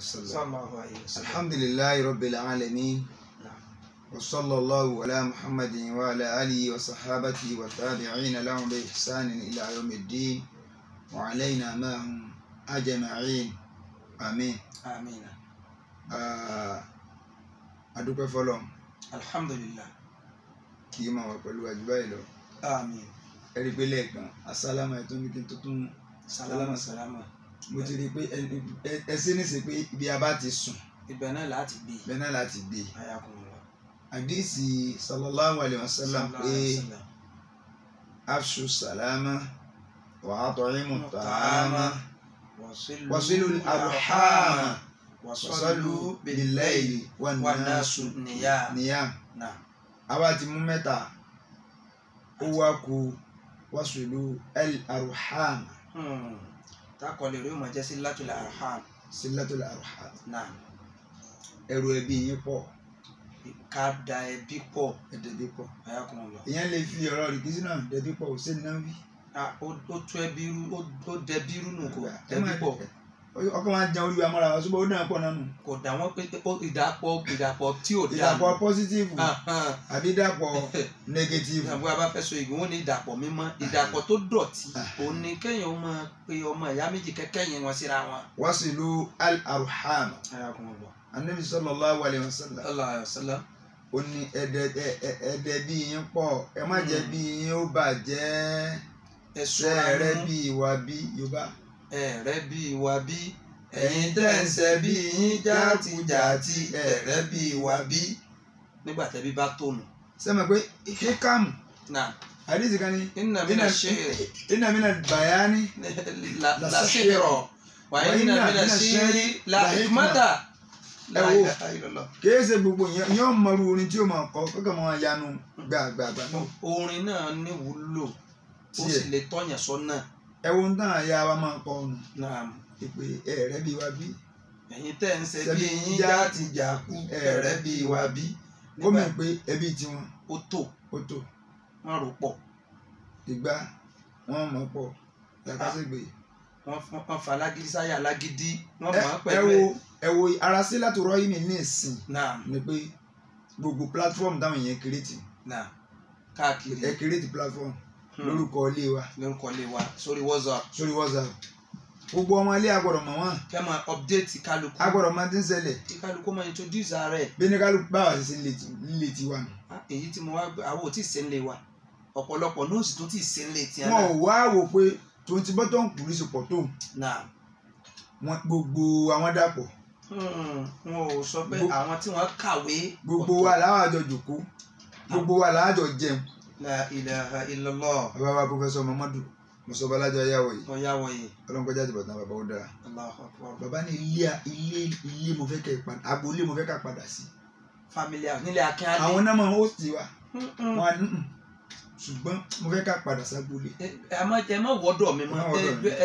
وسلم sallallahu alayhi wa sallam. الحمد لله رب العالمين Naam. وصلى الله على محمد وعلى آله وصحابته والتابعين لهم بإحسان إلى يوم الدين وعلينا معهم أجمعين آمين amiina آه، adúpẹ́ fọlọ́n alhamdulillah kì í máa wà pẹ̀lú àjùbá yìí lọ amiin ẹ̀rí pé lẹ́ẹ̀kan asálámà ẹ̀ tó ní kí n tó tún salama salama mo ti rí i pé ẹ- ṣe ní sí pé ibi a bá ti sùn ibẹ̀ náà láti bí bẹ́ẹ̀ náà láti gbé àdìsí sallallahu alayhi wa sallam pé afṣu salama á tọ̀rímù tààmà wàsílù arhama wàsálù bìláìlì wà wanasu niya níyà na. Àwa ti mú mẹ́ta ó wá ku wàsílù el arhama takọlẹ rẹ ma jẹ sí látìlẹ arham. Sílátùl arhama na ẹrù ẹbí yín pọ̀. Ká da ẹbí pọ̀. Ẹdẹbí pọ̀. Ayakunla ìyẹn lè fi ọ̀rọ̀ rìkísí náà dẹbí pọ̀ òsèlú náà wí. ó tú ẹbí rú ó- dẹbí rú nù kò ẹ dẹbí máa pọ̀ ọkọ máa jẹun orí wa mọ́ra wa ṣùgbọ́n ó dáa pọ̀ náà nù. kò dà wọ́n pé ìdàpọ̀ ìdàpọ̀ tí ò dà ìdàpọ̀ pọ́sítìfù Ahan. àbí ìdàpọ̀ nẹgẹtìfù. ìyàwó abáfẹ́ so ìgbìmọ̀ ní ìdàpọ̀ mímọ́. Ìdàpọ̀ tó dọ̀tí òun ni kéèyàn máa pe ọmọ ìyá méjì kẹ́kẹ́ yẹn wọn síra wọn. wasilu al arham anabi sallallahu alayhi wa sallam. Allah ayọ̀sọ́lá ó ní ẹdẹ bí yín pọ̀. Ẹ má jẹ́ bí yín ó bàjẹ́. Ẹ̀sùn sẹ́ẹ̀rẹ́ bí ìwà bí yorùbá. Ẹ̀rẹ́ bí ìwà bí ẹ̀yin tẹ́ ń ṣe bí yín játijàti ẹ̀rẹ́ bí ìwà bí. Nígbà tẹ́bí bá tónu. sẹ́mi pé hikamu náà. Àdìsí kan ní inna mina ṣe inna mina bayani. Lásìrọ̀ wà inna mina ṣe la hikmata. Ẹ la wo. kìí ṣe gbogbo yẹn mọrú orin tí ó máa kọ kókò máa yanu gbàgbàgbà orin náà ní wúlò. Ó sì lè tọ́yàn sọ́nà ẹ wo ń tàn àyà wa máa kọ ọnù náà ìpè ẹ̀rẹ́ bí wa bí ẹ̀yin tẹ́ ń ṣe bí yín játijàku ẹ̀rẹ́ bí ìwà bí nígbà pé ẹbí tiwọn ó tó ó tó wọ́n rò pọ̀. Ìgbà wọn mọ̀ pọ̀. Làkàṣègbè. wọ́n fa alágídí sáyà alágídí wọ́n mọ̀ ọ́ ẹ pẹ̀lú wo ẹ̀ wo ara sí láti rọ yìí ní ìsìn náà ni pé gbogbo platform táwọn èèyàn kírètì náà káàkiri. Ẹ kírètì platform. Lórúkọ ilé wa. Lórúkọ lè wa. Sórí whatsapp. Sórí whatsapp. Gbogbo ọmọ ilé agbọ́dọ̀ mọ̀ wọ́n. Kẹ́ máa update kálukú. Agbọ́dọ̀ máa ti ń ṣẹlẹ̀. Kí kálukú máa introduce ara ẹ̀. Bí ní kálukú báwa ṣe ṣe líle tiwa èyí tí mo wá àwọn ò tí ì sí nílé wa. Ọ̀pọ̀lọpọ̀ nọ́ọ̀sì tó ì sí nílé tiẹ̀ wọn ò wá wò pé twenty kùrú sí pọ̀ tó. Wọn gbogbo àwọn dàpọ̀. Hmm, wọn ò sọ pé àwọn tí wọ́n kàwé. Gbogbo wa làwọn àjọ jòkó gbogbo wa làwọn àjọ jẹun la ilaha illallah. Bàbá wa pọfẹsọ mamadu mùsọ̀bálájọ ayáwó yìí ọ̀yáwó yìí ọlọ́nkọjá ti bàtàn bàbá ó akbar. Bàbá ní ilé ilé ilé mo fẹ́ kẹ́ padà agboolé mo fẹ́ ká padà sí. Familiar nílé akínyàlé àwọn náà máa ń hóòtì wa. Wọn á "Mm, ṣùgbọ́n mo fẹ́ ká padà ságboolé ẹ má wọ́dọ̀ mi mọ́.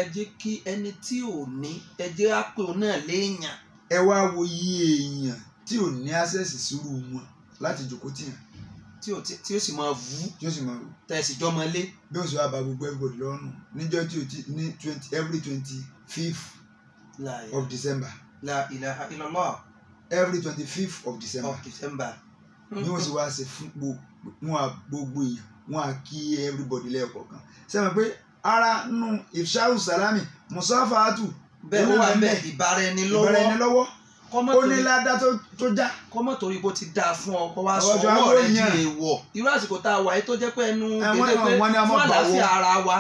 Ẹ jẹ́ kí ẹni tí ò ní ẹ jẹ́ á pè òun náà léèyàn. Ẹ wá wo iye èèyàn tí ò ní access sírú wọn láti jòkó tìyàn tí ò tí ó sì máa wú tí ó sì máa wò tẹ̀sí jọmọ lé bí ó sì wá ba gbogbo everybody lọ́rùn níjọ́ tí o ti ní twenty every twenty fifth of December. La ilaha illallah. Every twenty fifth of December. Of December. ni wọ́n sì wá ṣe fún gbogbo èèyàn wọn à kí everybody lẹ́ẹ̀kọ̀ọ̀kan sẹ́wọ̀n pé ara nù ifṣáhù salami musafatu bẹ́ẹ̀ wà wa ń bẹ̀ ń bẹ̀. ìbára ẹni lọ́wọ́ ó ní ládá tó- já. Kọ́mọ́ torí bó ti dáa fún ọ kó wá sọ ọwọ́ rẹ di èèwọ̀. Irú àsìkò tá a wà yìí tó jẹ́ pé ẹnu Ẹ, wọ́n ní- gbèdéke wọ́n ní a má fún àlàáfíà ara wa.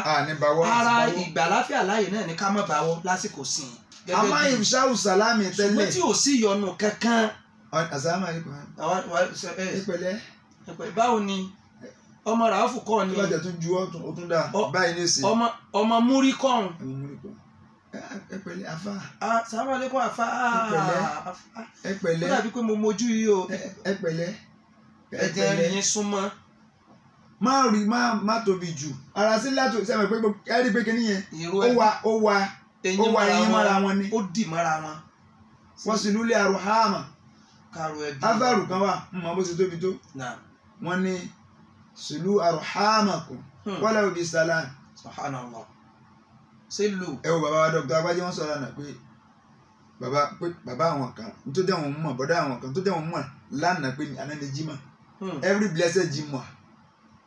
Ara ìgbà àlàáfíà láàyè náà ní ká má bàwọ́ lásìkò i. Àmọ́ bí ifṣáhù salami ṣùgbọ́n tẹ́lẹ̀ tí ò sí ìyọnu kankan. Ẹ, ìpẹ̀lẹ́ báwo ni? Ọmọ ràáfù kọ́ ni. Ọmọ múrí kọ́ ẹ pẹ̀lẹ́ afá ah sàmú alẹ́kùn àfa Ẹ pẹ̀lẹ́. ẹ ó pẹ̀lẹ́ dàbí pé mo mojú yìí o. Ẹ- ẹ pẹ̀lẹ́. Ẹ ẹ jẹ́ yín súnmọ́. Má rí má má tóbi jù. Ara sí látò sẹ́mi pé ẹ rí pé kíní yẹn ó ẹ. wa ó wa ó wa eyín mọ́ra wọn ni. ó dì mọ́ra wọn. Wọ́n sì lulẹ̀ àrùhámà kárò ẹbí ávàrù kan wà mọ bó ṣe tóbi tó. Wọ́n ní sùlù àrùhámà kù. Hmm. wọ́n lẹ́wọ̀ bíi sàlám subhanallah lù ẹ wo bàbá wa dr agbájé wọn sọ̀rọ̀ àná pé bàbá pé bàbá àwọn kan tó jẹ́ wọn mọ̀ bọ́dá àwọn kan tó jẹ́ wọn mọ̀ lánàá pé àná ni jímọ̀ Hmm. every blessed jímọ̀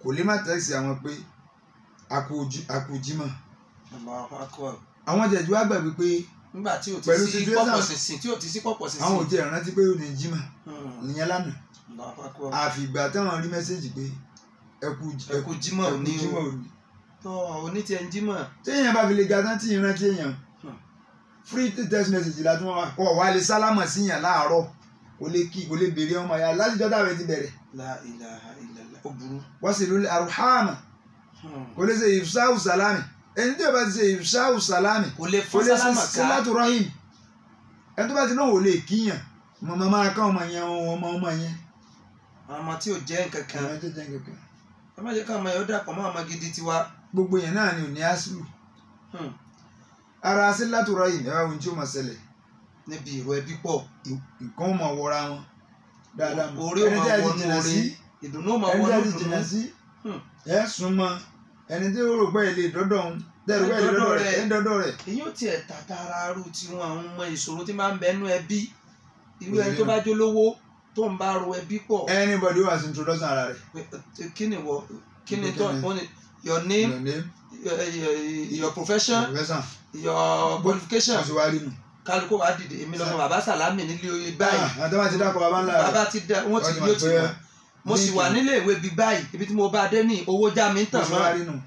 kò lè má tẹ̀sí àwọn pé a kú jí- a kú jímọ̀ Allahu Akbar. àwọn jẹ̀jú wá gbàgbé pé nígbà tí o ti sí pọ̀pọ̀ sísìn tí o ti sí pọ̀pọ̀ sísìn. àwọn ò jẹ́ ìrántí pé ó ní jímọ̀ Hmm. nìyẹn lánàá àfìgbà táwọn rí mẹ́sẹ̀gì pé ẹ kú òní o òní. Tọ́ oní tiẹ̀ ń jímọ̀. téèyàn bá fi lè ga tán tí ìrántí èèyàn. Hmm. free text message la tún wá. Kọ́ wá lè sálámà síyàn láàárọ̀. Kò lè kí kò lè béèrè ọmọ ya látijọ́ táwọn ti bẹ̀rẹ̀. La ilaha illallah. Ó burú. wọ́n sì lólè àrùhámà Hmm. kò lè ṣe ìfṣáù sàlámì ẹni tí o bá ti ṣe ìfṣáù sàlámì kò lè kò fún lè ṣe sálámà ká. sílátù rahim. Ẹni tó bá ti náà wò lè kíyàn mọ̀mọ́ máa ká ọmọ yẹn ọmọ ọmọ yẹn. Ọmọ tí ò jẹ́ nǹkan kan. Ẹ má jẹ́ ká ọmọ yẹn ó dàpọ̀ mọ́ ọmọ gidi tiwa. Gbogbo yẹn náà ni ò ní aslu. Hmm. ara sílátù rahim ẹ wá ohun tí ó máa ṣẹlẹ̀ níbi ìró ẹbí pọ̀ nǹkan ó máa wọra wọn dáadáa. Orí ó máa wọnú orí ìdùnnú ó máa wọnú ìdùnnú. Hmm. ẹ sún mọ́. Ẹni tí ó rò pé ilé dọ́dọ̀ ń dẹ́rù pé ilé Ẹ dọ́dọ̀ rẹ̀ dọ́dọ̀ èyí ò tiẹ̀ tàtàrà arú tiwọn àwọn ọmọ ìṣòro tí máa ń bẹnu ẹbí. Irú ẹni tó bá jólówó tó ń bá ro ẹbí pọ̀. Anybody who has introduction ara rẹ̀. Kí ni wọ kí ni tó ní your name? Your name? Your, your, your profession? Your qualification? Wọ́n ti wá rí nu. kálukú wa dìde èmi lọ́mọ bàbá sàlámì nílé oyè báyìí. Ah, àti wọ́n ti dákọ̀ bàbá ńlá bàbá rẹ̀ ti dá wọ́n ti Wọ́n yóò ti mọ̀ mo sì wà ní nílé ìwé bíi báyìí ibi tí mo bá dé ní owó já mi ń wọ́n tàn mọ́.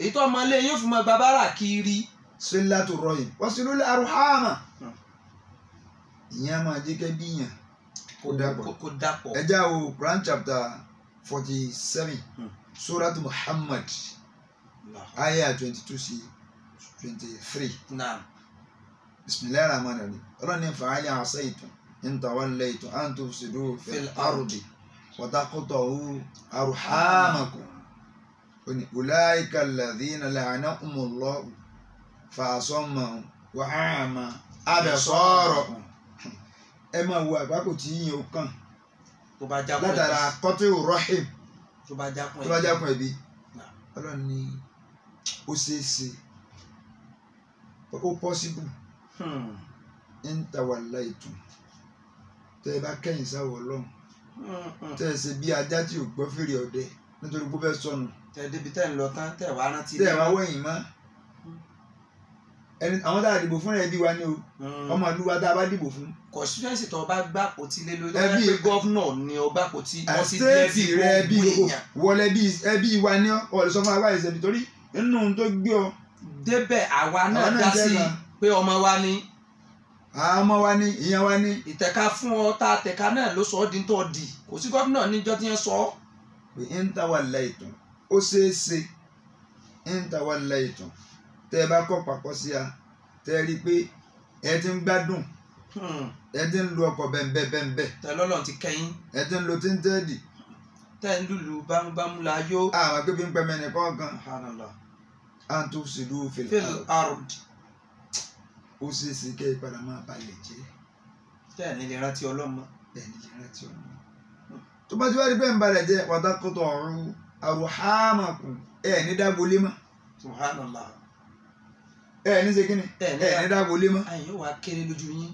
èyí tó ọmọ ilé yóò fi mọ bàbára kiri. Sílátù rahim wọ́n sì lólè àrùhámà. Ìyẹn máa jẹ́ kẹ́ bí yàn. Kó dàpọ̀. kó dàpọ̀. Ẹ já o Quran chapter forty seven Hmm. Suratu Muhammad. Ayah twenty two sí twenty three. bisimilayi rahman rahim. Ọlọ́ni fàáyà àṣẹ́yìtò ntàwálẹ̀yìtò àǹtòfìsìdò fil ardi wàtàkùtọ̀hù àrùhámàkùn òní ọláìka làdínà làánà ọmọlọ́ fàásọ́mà wàhámà abẹ́sọ́rọ̀ ẹ máa wo àgbákò tí yín ó kàn. Látara rahim tó bá jákun ẹbí. Nah. ọlọ́ni ó ṣeé ṣe. Ó pọ́sibú Hmm. ntàwálẹ̀yìtò tẹ́ ẹ bá kẹ́yìn sáwọ́ ọlọ́run. Hmm, tẹ́ ẹ ṣe bí ajá tí ò gbọ́ fèrè ọdẹ nítorí pé ó fẹ́ sọnù. Tẹ débi tẹ ń lọ tán tẹ wàá rántí tẹ́ ẹ wá wẹ̀yìn mọ́ ẹni àwọn tá a dìbò fún ẹbí wa ni o. Ọmọ ìlú wa tá a bá dìbò fún. Constituency tó o bá gbà kó tí lé lórí Ẹbí- gọ́vnọ̀ ni o gbà kó tí wọ́n àṣẹ́ẹ̀tì ẹbí rẹ ẹbí wọlé bí ẹbí wa ni ọ. Lè sọ fún wa ìṣẹ̀bi torí nínú tó gbé ọ. Débẹ̀ àwa náà dá sí pé ọmọ wa ni. Ọmọ wa ní ìyẹn wa ní ìtẹ̀ka fún ọ tá a tẹ̀ka náà ló sọ ọ́ di tó di. Kò sí gọ́vnọ̀ níjọ́ tí yẹn sọ ọ́. Pé ntàwálẹ̀yìtò ó ṣeé ṣe. Ntàwálẹ̀yìtò tẹ́ ẹ bá kọ́ papọ̀ sí a tẹ́ ẹ rí i pé ẹ ti ń gbádùn. Hmm. ẹ ti ń lu ọkọ̀ bẹ́ẹ̀ bẹ́ẹ̀ tẹ lọ́lọ́ ti kẹ́yìn. Ẹ ti ń lo tíntẹ́ẹ̀dì tẹ ń lùlù bámúbámú la yó. Àwọn akébi ń pẹ́ mẹ́ni kọ̀ọ̀kan Subhanallah. à ń tó fil fèlè ard. ó ṣeé ṣe kẹ́ ẹ padà máa balẹ̀ jẹ́. Tẹ ní lè rántí ọlọ́mọ ẹni lè rántí ọ̀nà. tó bá ti wá rí bẹ́ẹ̀ ń balẹ̀ jẹ́ pàtàkùtọ̀ ọ̀run àrùhámàkùn ẹ̀ ní dágbolé mọ́. Subhanallah. Ẹ̀ ní ṣe kíni ẹ ní ẹ̀ ní dágbolé mọ́. àyìn yóò wá kéré lójú yín.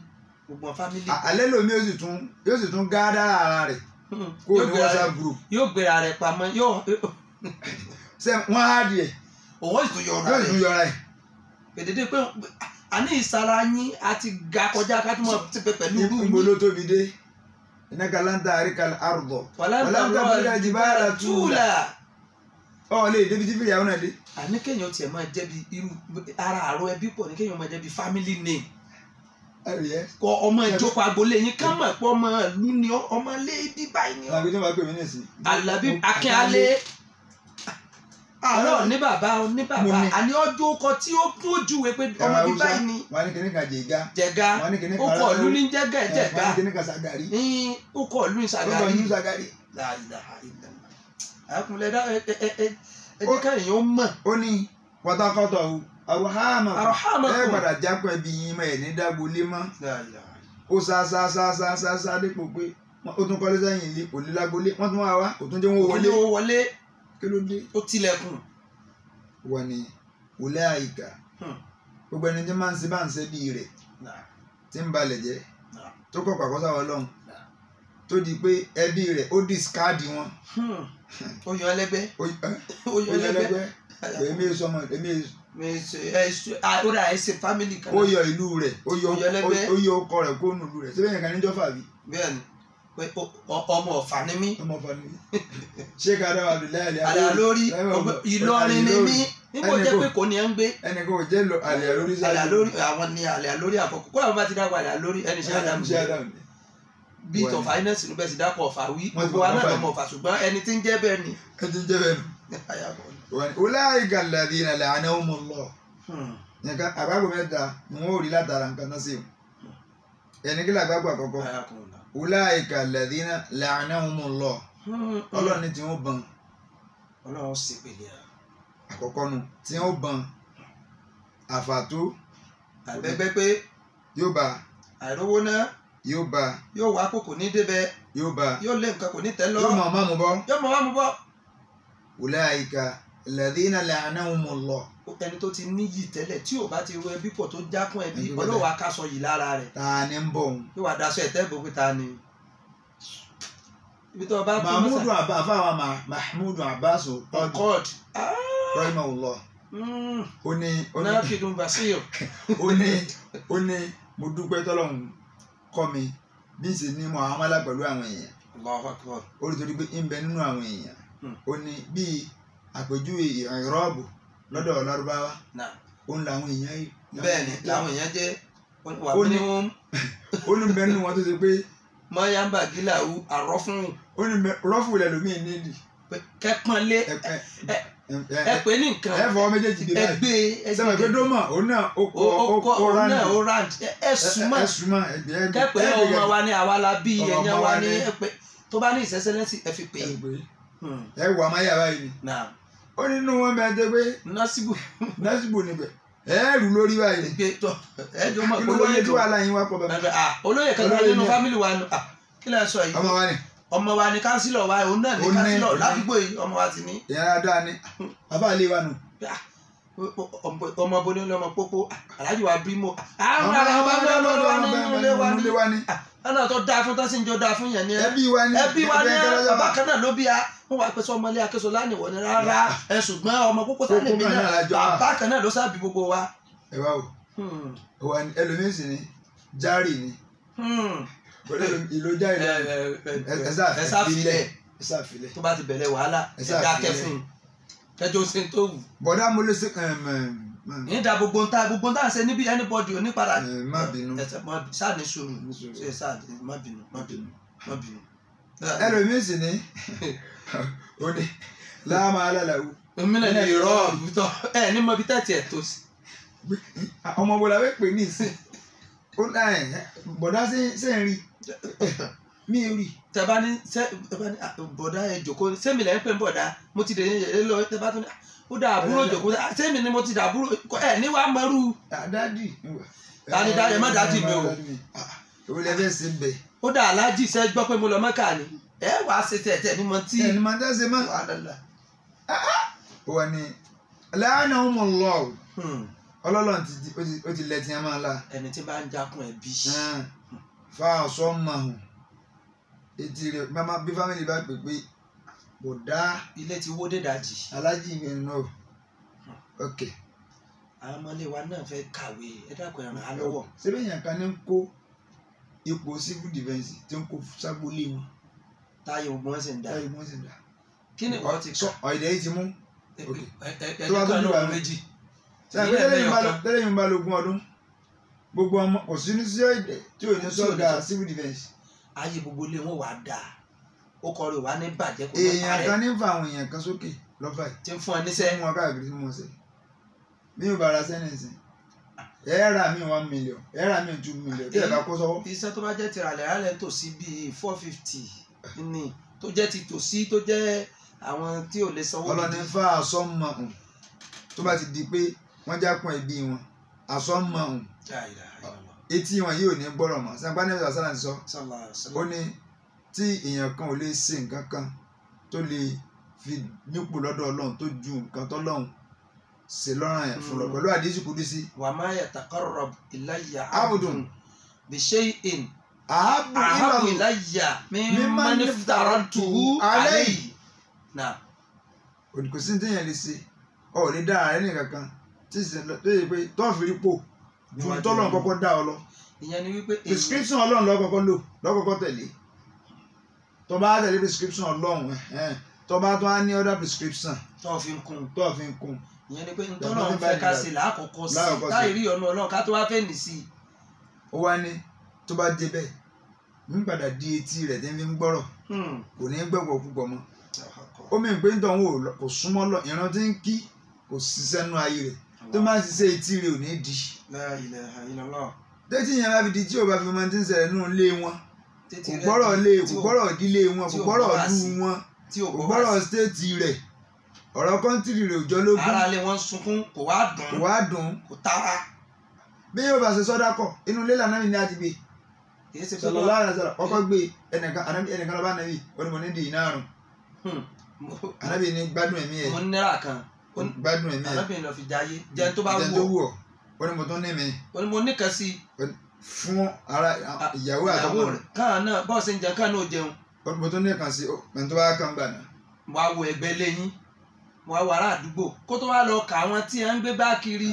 Gbogbo fámìlì À- alẹ́ lomi yóò sì tún yóò sì tún gádà ara rẹ̀. Hmm. kó Yóò ní whatsapp rẹ̀- group. Yóò gbéra rẹ̀ pamọ́. Yóò ṣe wọ́n á di ẹ̀? Òun sì tún yọ ọ̀rọ̀ yóò tún rẹ̀. yọra ẹ̀. Pèdédé pé àní ìsara yín àti ga kọjá ká tó mọ ti pẹ pẹ̀lú irú yín. ló tóbi dé? Iná kalanta àríkà àrùbọ̀ wàláńtà wàláńtà lọ́ọ̀ bíi jìbára túùlà ọ̀ lè débi tí fìyà ọ̀nà dé. Àní kéèyàn tiẹ̀ máa jẹ́ bí irú ara àrò ẹbí pọ̀ ní kéèyàn máa jẹ́ bí family name. Kọ ọmọ ìjókòó agboolé yín ká mọ̀ pé ọmọ ìlú ni ọmọ ilé bí báyìí ni àbí tó máa pè mí nìsín. Àlàbí Akínálé àlọ́ ní bàbá ní bàbá. Àní ọjọ́ ọkọ tí ó tó júwe pé ọmọ bí báyìí ni. wọ́n ní kíní kan jẹ̀gá jẹ̀ga wọ́n á ní kíní ó kan kọ̀ ìlú ní jẹ́gà ẹ̀, jẹ̀ga wọ́n ní kíní kan sagari ní ó kọ̀ ìlú ní sagari. Ẹ ẹ ẹ ẹ ẹdí káyìn ó mọ̀. ó ní àrùhámà Arhamakum. ẹ padà jápọ̀ ẹbí yín mọ́ ẹ̀ ní dágbolé mọ́. Ó sá sá sá sá sá sá dípò pé ó tún kọ́lé sẹ́yìn ilé kò lè lágbolé wọ́n tún wá wá kò tún jẹ́ wọ́n wọlé. Kí ló dé? Ó tilẹ̀kùn. Wọ́n ní wòlé àyíká Hmm. gbogbo ẹni tí máa ń ṣe bá ń ṣe bí rẹ̀ tí ń balẹ̀ jẹ́ tó kọ̀ pàkọ́ sáwọn ọlọ́run tó di pé ẹbí rẹ̀ ó discard wọn. Hmm. Ó yan ẹlẹgbẹ́. Ó yan ẹlẹgbẹ́. lẹ́gbẹ́ èmi sọmọ èmi Mi ṣe- ẹ ṣe- ah, ó dà ẹ ṣe family kan ó yọ ìlú rẹ̀ ó yọ ọkọ rẹ̀ kó nù ìlú rẹ̀. Síbẹ̀ yẹn kan níjọ́ fàbí bẹ́ẹ̀ ni pé ó- ọ- ọmọ ọ̀fà ni mí. Ọmọ ṣé ká dáwà abdullahi alẹ́ àlẹ́ àlórí Ìlọrin ni mí. Níbo jẹ́ pé kò ní ẹ ń gbé. ẹnì kan ò jẹ́ lọ alẹ́ àlórí àlẹ́ àlórí àwọn ni àlẹ́ àlórí àkọ́kọ́. Kó àwọn bá ti dákọ̀ àlẹ́ àlórí ẹni ṣe Ádámù ni. Bí tọ̀fà inẹ́sì ló bẹ́ẹ̀ sì dákọ̀ ọ̀fà wí. Gbogbo wa mọ̀ náà lọ́mọ ọ̀fà ṣùgbọ́n ẹni tí ń jẹ́ bẹ́ẹ̀ ni. ẹ ti jẹ́ bẹ́ẹ̀ nù. ulaika alladhina la'anahumullah. Hmm. nǹkan àgbàgbọ́ mẹ́ta ni wọ́n ò rí látara nǹkan náà sí o. Ẹni kí làgbàgbọ́ àkọ́kọ́? Ayakumullah. ulaika alladhina la'anahumullah. Hmm. ọlọ́run ní tí wọ́n bọ̀n. Ọlọ́run sì pèlè à àkọ́kọ́ nu tí wọ́n bọ̀n. Àfàtó àbẹ́gbẹ́ pé yóò bá. àìrówó náà yóò bá. Yóò wá kó kò ní débẹ̀. Yóò bá. Yóò lé nǹkan kò ní tẹ́ lọ. Yóò mọ̀ ọmọ mu bọ́. Yóò mọ̀ wá mú bọ́. ulaika alladhina la'anahumullah. Ẹni tó ti níyì tẹ́lẹ̀ tí ò bá ti ro ẹbí pọ̀ tó jákún ẹbí ọlọ́wà kásọ yìí lára rẹ̀. Ta ni ń bọ̀ òun. yóò wá daṣọ ẹ̀tẹ́ ìbòkú ta ni. ibi tó o bá kú afáwa Ma- mahmudu abbas ọkọọd rahimahullah. Ó ní ó ní. Náà kìdùn basir. ó ní ó ní mo dúpẹ́ tọ́lọ́hún kọ́ mi bí n sì ní amálà pẹ̀lú àwọn èèyàn. Ó ní torí pé ń bẹ nínú àwọn èèyàn. Hmm. ó ní bíi àpèjúwe ìrọ́bù lọ́dọ̀ ó ń làwọn èèyàn yìí. Bẹ́ẹ̀ ni làwọn èèyàn jẹ́. Wà ní wọn ó ní bẹ nínú wọn tó ṣe pé mọ́yánbà gíláwù àrọ́ fún ó ní rọ́fù lẹ́lòmíì nídìí. Kẹ́pọ́nlé. Ẹ ẹ ẹ ẹ pé ní nǹkan. Ẹ fọwọ́ méjèèjì ẹ báyìí. Gbé ẹ sẹ́wọ̀n pé dómà òun náà ó kọ́ ó ó kọ́ òun ránì náà ó ẹ ẹ ẹgbẹ́ ẹgbẹ́ kẹ́pẹ́ ọmọ wa ni àwa la bí ẹ̀yàn wa ni. ní ẹ tó bá ní ìsẹ́sẹ́lẹ́sì ẹ fi pè. É. ẹgbẹ́ ẹ wà máyà báyìí ni. Náà ó nínú wọn bẹ jẹ pé násìbò násìbò níbẹ̀ ẹ rù lórí báyìí kí ló wáyé tí wàhálà yín wá pọ̀ bẹ́ẹ̀ ah, olóyè kan Olóyè nínú ni- fámìlì wa ni. Ah, kí lẹ sọ yìí? Ọmọ wa ni ọmọ wa ni kánsílọ̀ wa òun náà ni ní- kánsílọ̀ ní- ládùúgbò yìí ọmọ wa ti ní. Ìyá dáadáa ni bàbá àlè wa nù. Ah, ọmọ- boni ní ọmọ pópó. Ah, aláàjì wa bímọ àwọn Àwọn ará wa ọmọ bá ọmọ lọ́dọ̀ wa ilé ní ilé wa ni ọ̀nà tó dáa fún tọ́sí ń jọ dáa fún yẹn ni. Ẹbí wa ni ẹbí wa ní. Bàbá bá. kan náà ló bí a. Wọn wá pèsè ọmọlé akẹ́sọ̀ lánìwọ̀ ni rárá. Ẹ ṣùgbọ́n ọmọ pópó sálẹ̀ mi náà bàbá kan náà ló sábì gbogbo wa. ẹ wá o. Hmm. ni. Ẹlòmíín sì ni. Járì ni Hmm. pẹ̀lú ìlò járì ẹ náà ẹ ẹ sáà ẹ sá filẹ̀. tó bá ti bẹ̀rẹ̀ wàhálà Ẹ ẹ sáà dákẹ́ filẹ̀. fún un kẹjọ ṣe tó wù. bọ̀dá mo lè ṣe ní da gbogbo ntá gbogbo ntá ṣe níbi anybody ò ní padà. má bínú. Sáà ní sùúrù. Ṣe má bínú má bínú má bínú. ẹlòmíín sì ni ó ní láàmú alálàwù èmi náà ní irọ́. ẹ ní mọ ibi tẹ́tì ẹ̀ tó sí. ọmọ wo la fẹ́ pè ní ìsìn bọ̀dá ṣe ń rí? Mi rí. Tẹ bá ní ah, bọ̀dá ẹ jòkó sẹ́mi lẹ́yìn pé ń bọ̀dá mo ti dè é lọ tẹ bá tún ní ah, ó dà àbúrò jòkó ah, sẹ́mi ni mo ti dà àbúrò? Ẹ ní wàá mọ́rú dádì. Dádì, dádì, ẹ má dádì mi o. òun lè fẹ́ ṣe bẹ̀. Ó dà aláàjì sẹ́ gbọ́ pé mo lọ mọ́kà ni? Ẹ wàá ṣe tẹ̀tẹ̀ ní mo tí. Ẹni máa dá ṣe mọ́ wọ́n ní láàánú ọmọ lọ Hmm. Ọlọ́lọ́run ó ti- ó ti lẹ̀ tí a máa la. Ẹni tí bá ń jákun ẹbí fa ọ̀sọ́ mọ̀ hùn. Etí rẹ̀ mama bí fámìlì bá pè pé kò dá. Ilé ti wó dé dajì. Alájì yẹn náà. Ok. Àwọn ọmọlé wa náà fẹ́ kàwé. Ẹ dákun ẹ ràn á lọ́wọ́. Síbẹ̀ yẹn kan ní ń kó ipò civil defence tí ń kó sábólé wọn? Táyé ogun wọn sì ń dá táyé wọn sì dá kí ni wọ́n ti kọ́ ọ̀ìdẹ̀ yìí ti mú? Ẹ ok. ẹ ẹ ẹ lóhun wá- méjì sẹ́yìn tẹ́lẹ̀ yìí yìí bá lógún ọdún? Gbogbo ọmọ kò sí ní sí ọ̀ìdẹ̀ tí ò ní sọ̀dà sọ- civil defence ayé gbogbo ilé wọn wàá dà ó kọ rẹ wàá ní bàjẹ́ kó lọ èèyàn parẹ́. kan ní fa àwọn èèyàn kan sókè lọ́fà yìí. Tí ń fún tí níṣẹ́ wọ́n káàkiri tí wọ́n ṣe mi ò bára sẹ́nẹ̀sì ẹ rà mí one million. Ẹ rà mí two million. Tí ẹ bá kó sọ́wọ́. Iṣẹ́ tó bá jẹ́ ti ràlẹ̀ rálẹ̀ tó sí bíi four fifty ní tó jẹ́ ti tòsí tó jẹ́ àwọn tí ò lè sanwó ọlọ́ni fa àsọ́mọ̀. Tó bá ti di pé wọ́n jákun ẹbí wọn àsọ́mọ̀ illallah. etí wọn yìí ò ní gbọ́rọ̀ mọ́ sanpa ní ẹ̀sán sálà ti sọ ó ní tí èèyàn kan ò lè ṣe nǹkan kan tó lè fi nípò lọ́dọ̀ ọlọ́run tó ju nǹkan tọ́lọ́run ṣe lọ́rùn yẹn fún lọ Mm. pẹ̀lú àdísì kùdísì wa ma yataqarrab ilayya Abdun. bishay'in àhábù ahabu ìlànà ilayya Mimman mimman iftaratuhu alayhi. alayhi. Naam. kò sí ní téèyàn lè ṣe ọ ò lè dá ara rẹ nìkankan tí sì lọ tó yẹ pé tọ́ọ̀fì rí pò ju tọ́lọ́run Ọlọ́run. kọ́kọ́ dá ọ lọ. Ìyẹn ni wípé prescription ọlọ́run lọ́kọ́kọ́ lò lọ́kọ́kọ́ tẹ̀lé. Tó bá tẹ̀lé prescription ọlọ́run tó bá tó á ní other prescription tó fi ń kún tọ́ọ̀fì ń kún ìyẹn ni pé ń fẹ́ ká ṣe láàkọ́kọ́ sí táyì rí ọ̀nà ọlọ́run ká tó wá fẹ́ nì sí. I. ó wá ní tó bá dé bẹ́ẹ̀ ń padà di etí rẹ̀ tí ń fi ń gbọ́rọ̀. Hmm. kò ní gbẹ̀gbọ̀ púpọ̀ mọ́. Ó mì pé òun ò lọ- kò súnmọ́ lọ ìran tí ń kí kò ṣiṣẹ́ nú ayé rẹ̀ tó máa ń ṣiṣẹ́ etí rẹ̀ ò ní di. Tẹ́tí yẹn bá fi di tí ò bá fi máa ti ń ṣẹlẹ̀ nínú ilé wọn kò gbọ́rọ̀ ilé kò gbọ́rọ̀ ìdílé wọn kò gbọ́rọ̀ ìlú wọn kò gbọ́ gbọ́rọ̀ stéètì rẹ̀. Ọ̀rọ̀ kọ́ńtìrì rẹ̀ ò jọ lógún. Ara lé wọn sunkún kò wá kò dùn wá dùn. kò tara. Bí yóò bá ṣe sọ́dá kọ̀ inú ilé lànà mi gbé. Kì í ṣe pé sọlọ láàárín sọlọ kọ́kọ́ gbé ẹnìkan lọ bá nàbì onímọ̀ ní dìí náà rùn Hmm. Ànábì ní gbádùn ẹ̀mí ẹ̀. Mo ní náírà kan gbádùn ẹ̀mí ẹ̀ arábìnrin lọ fi jayé. Jẹun tó bá jẹun wù ọ́. wù ọ́. Onímọ̀ tó ní mi. Ó ní mo níkan sí fún ara ìyàwó àtọkọ rẹ̀. káà náà bọ́ọ̀ ṣe ń jẹun? Káà náà ó jẹun. Onímọ̀ tó ní kan sí ẹni tó bá kàn gbà náà. Mo á wo ẹgbẹ́ lẹ́yìn mo á wo ará àdúgbò. Kó tó wá lọ kà àwọn tí ẹ ń gbé bá kiri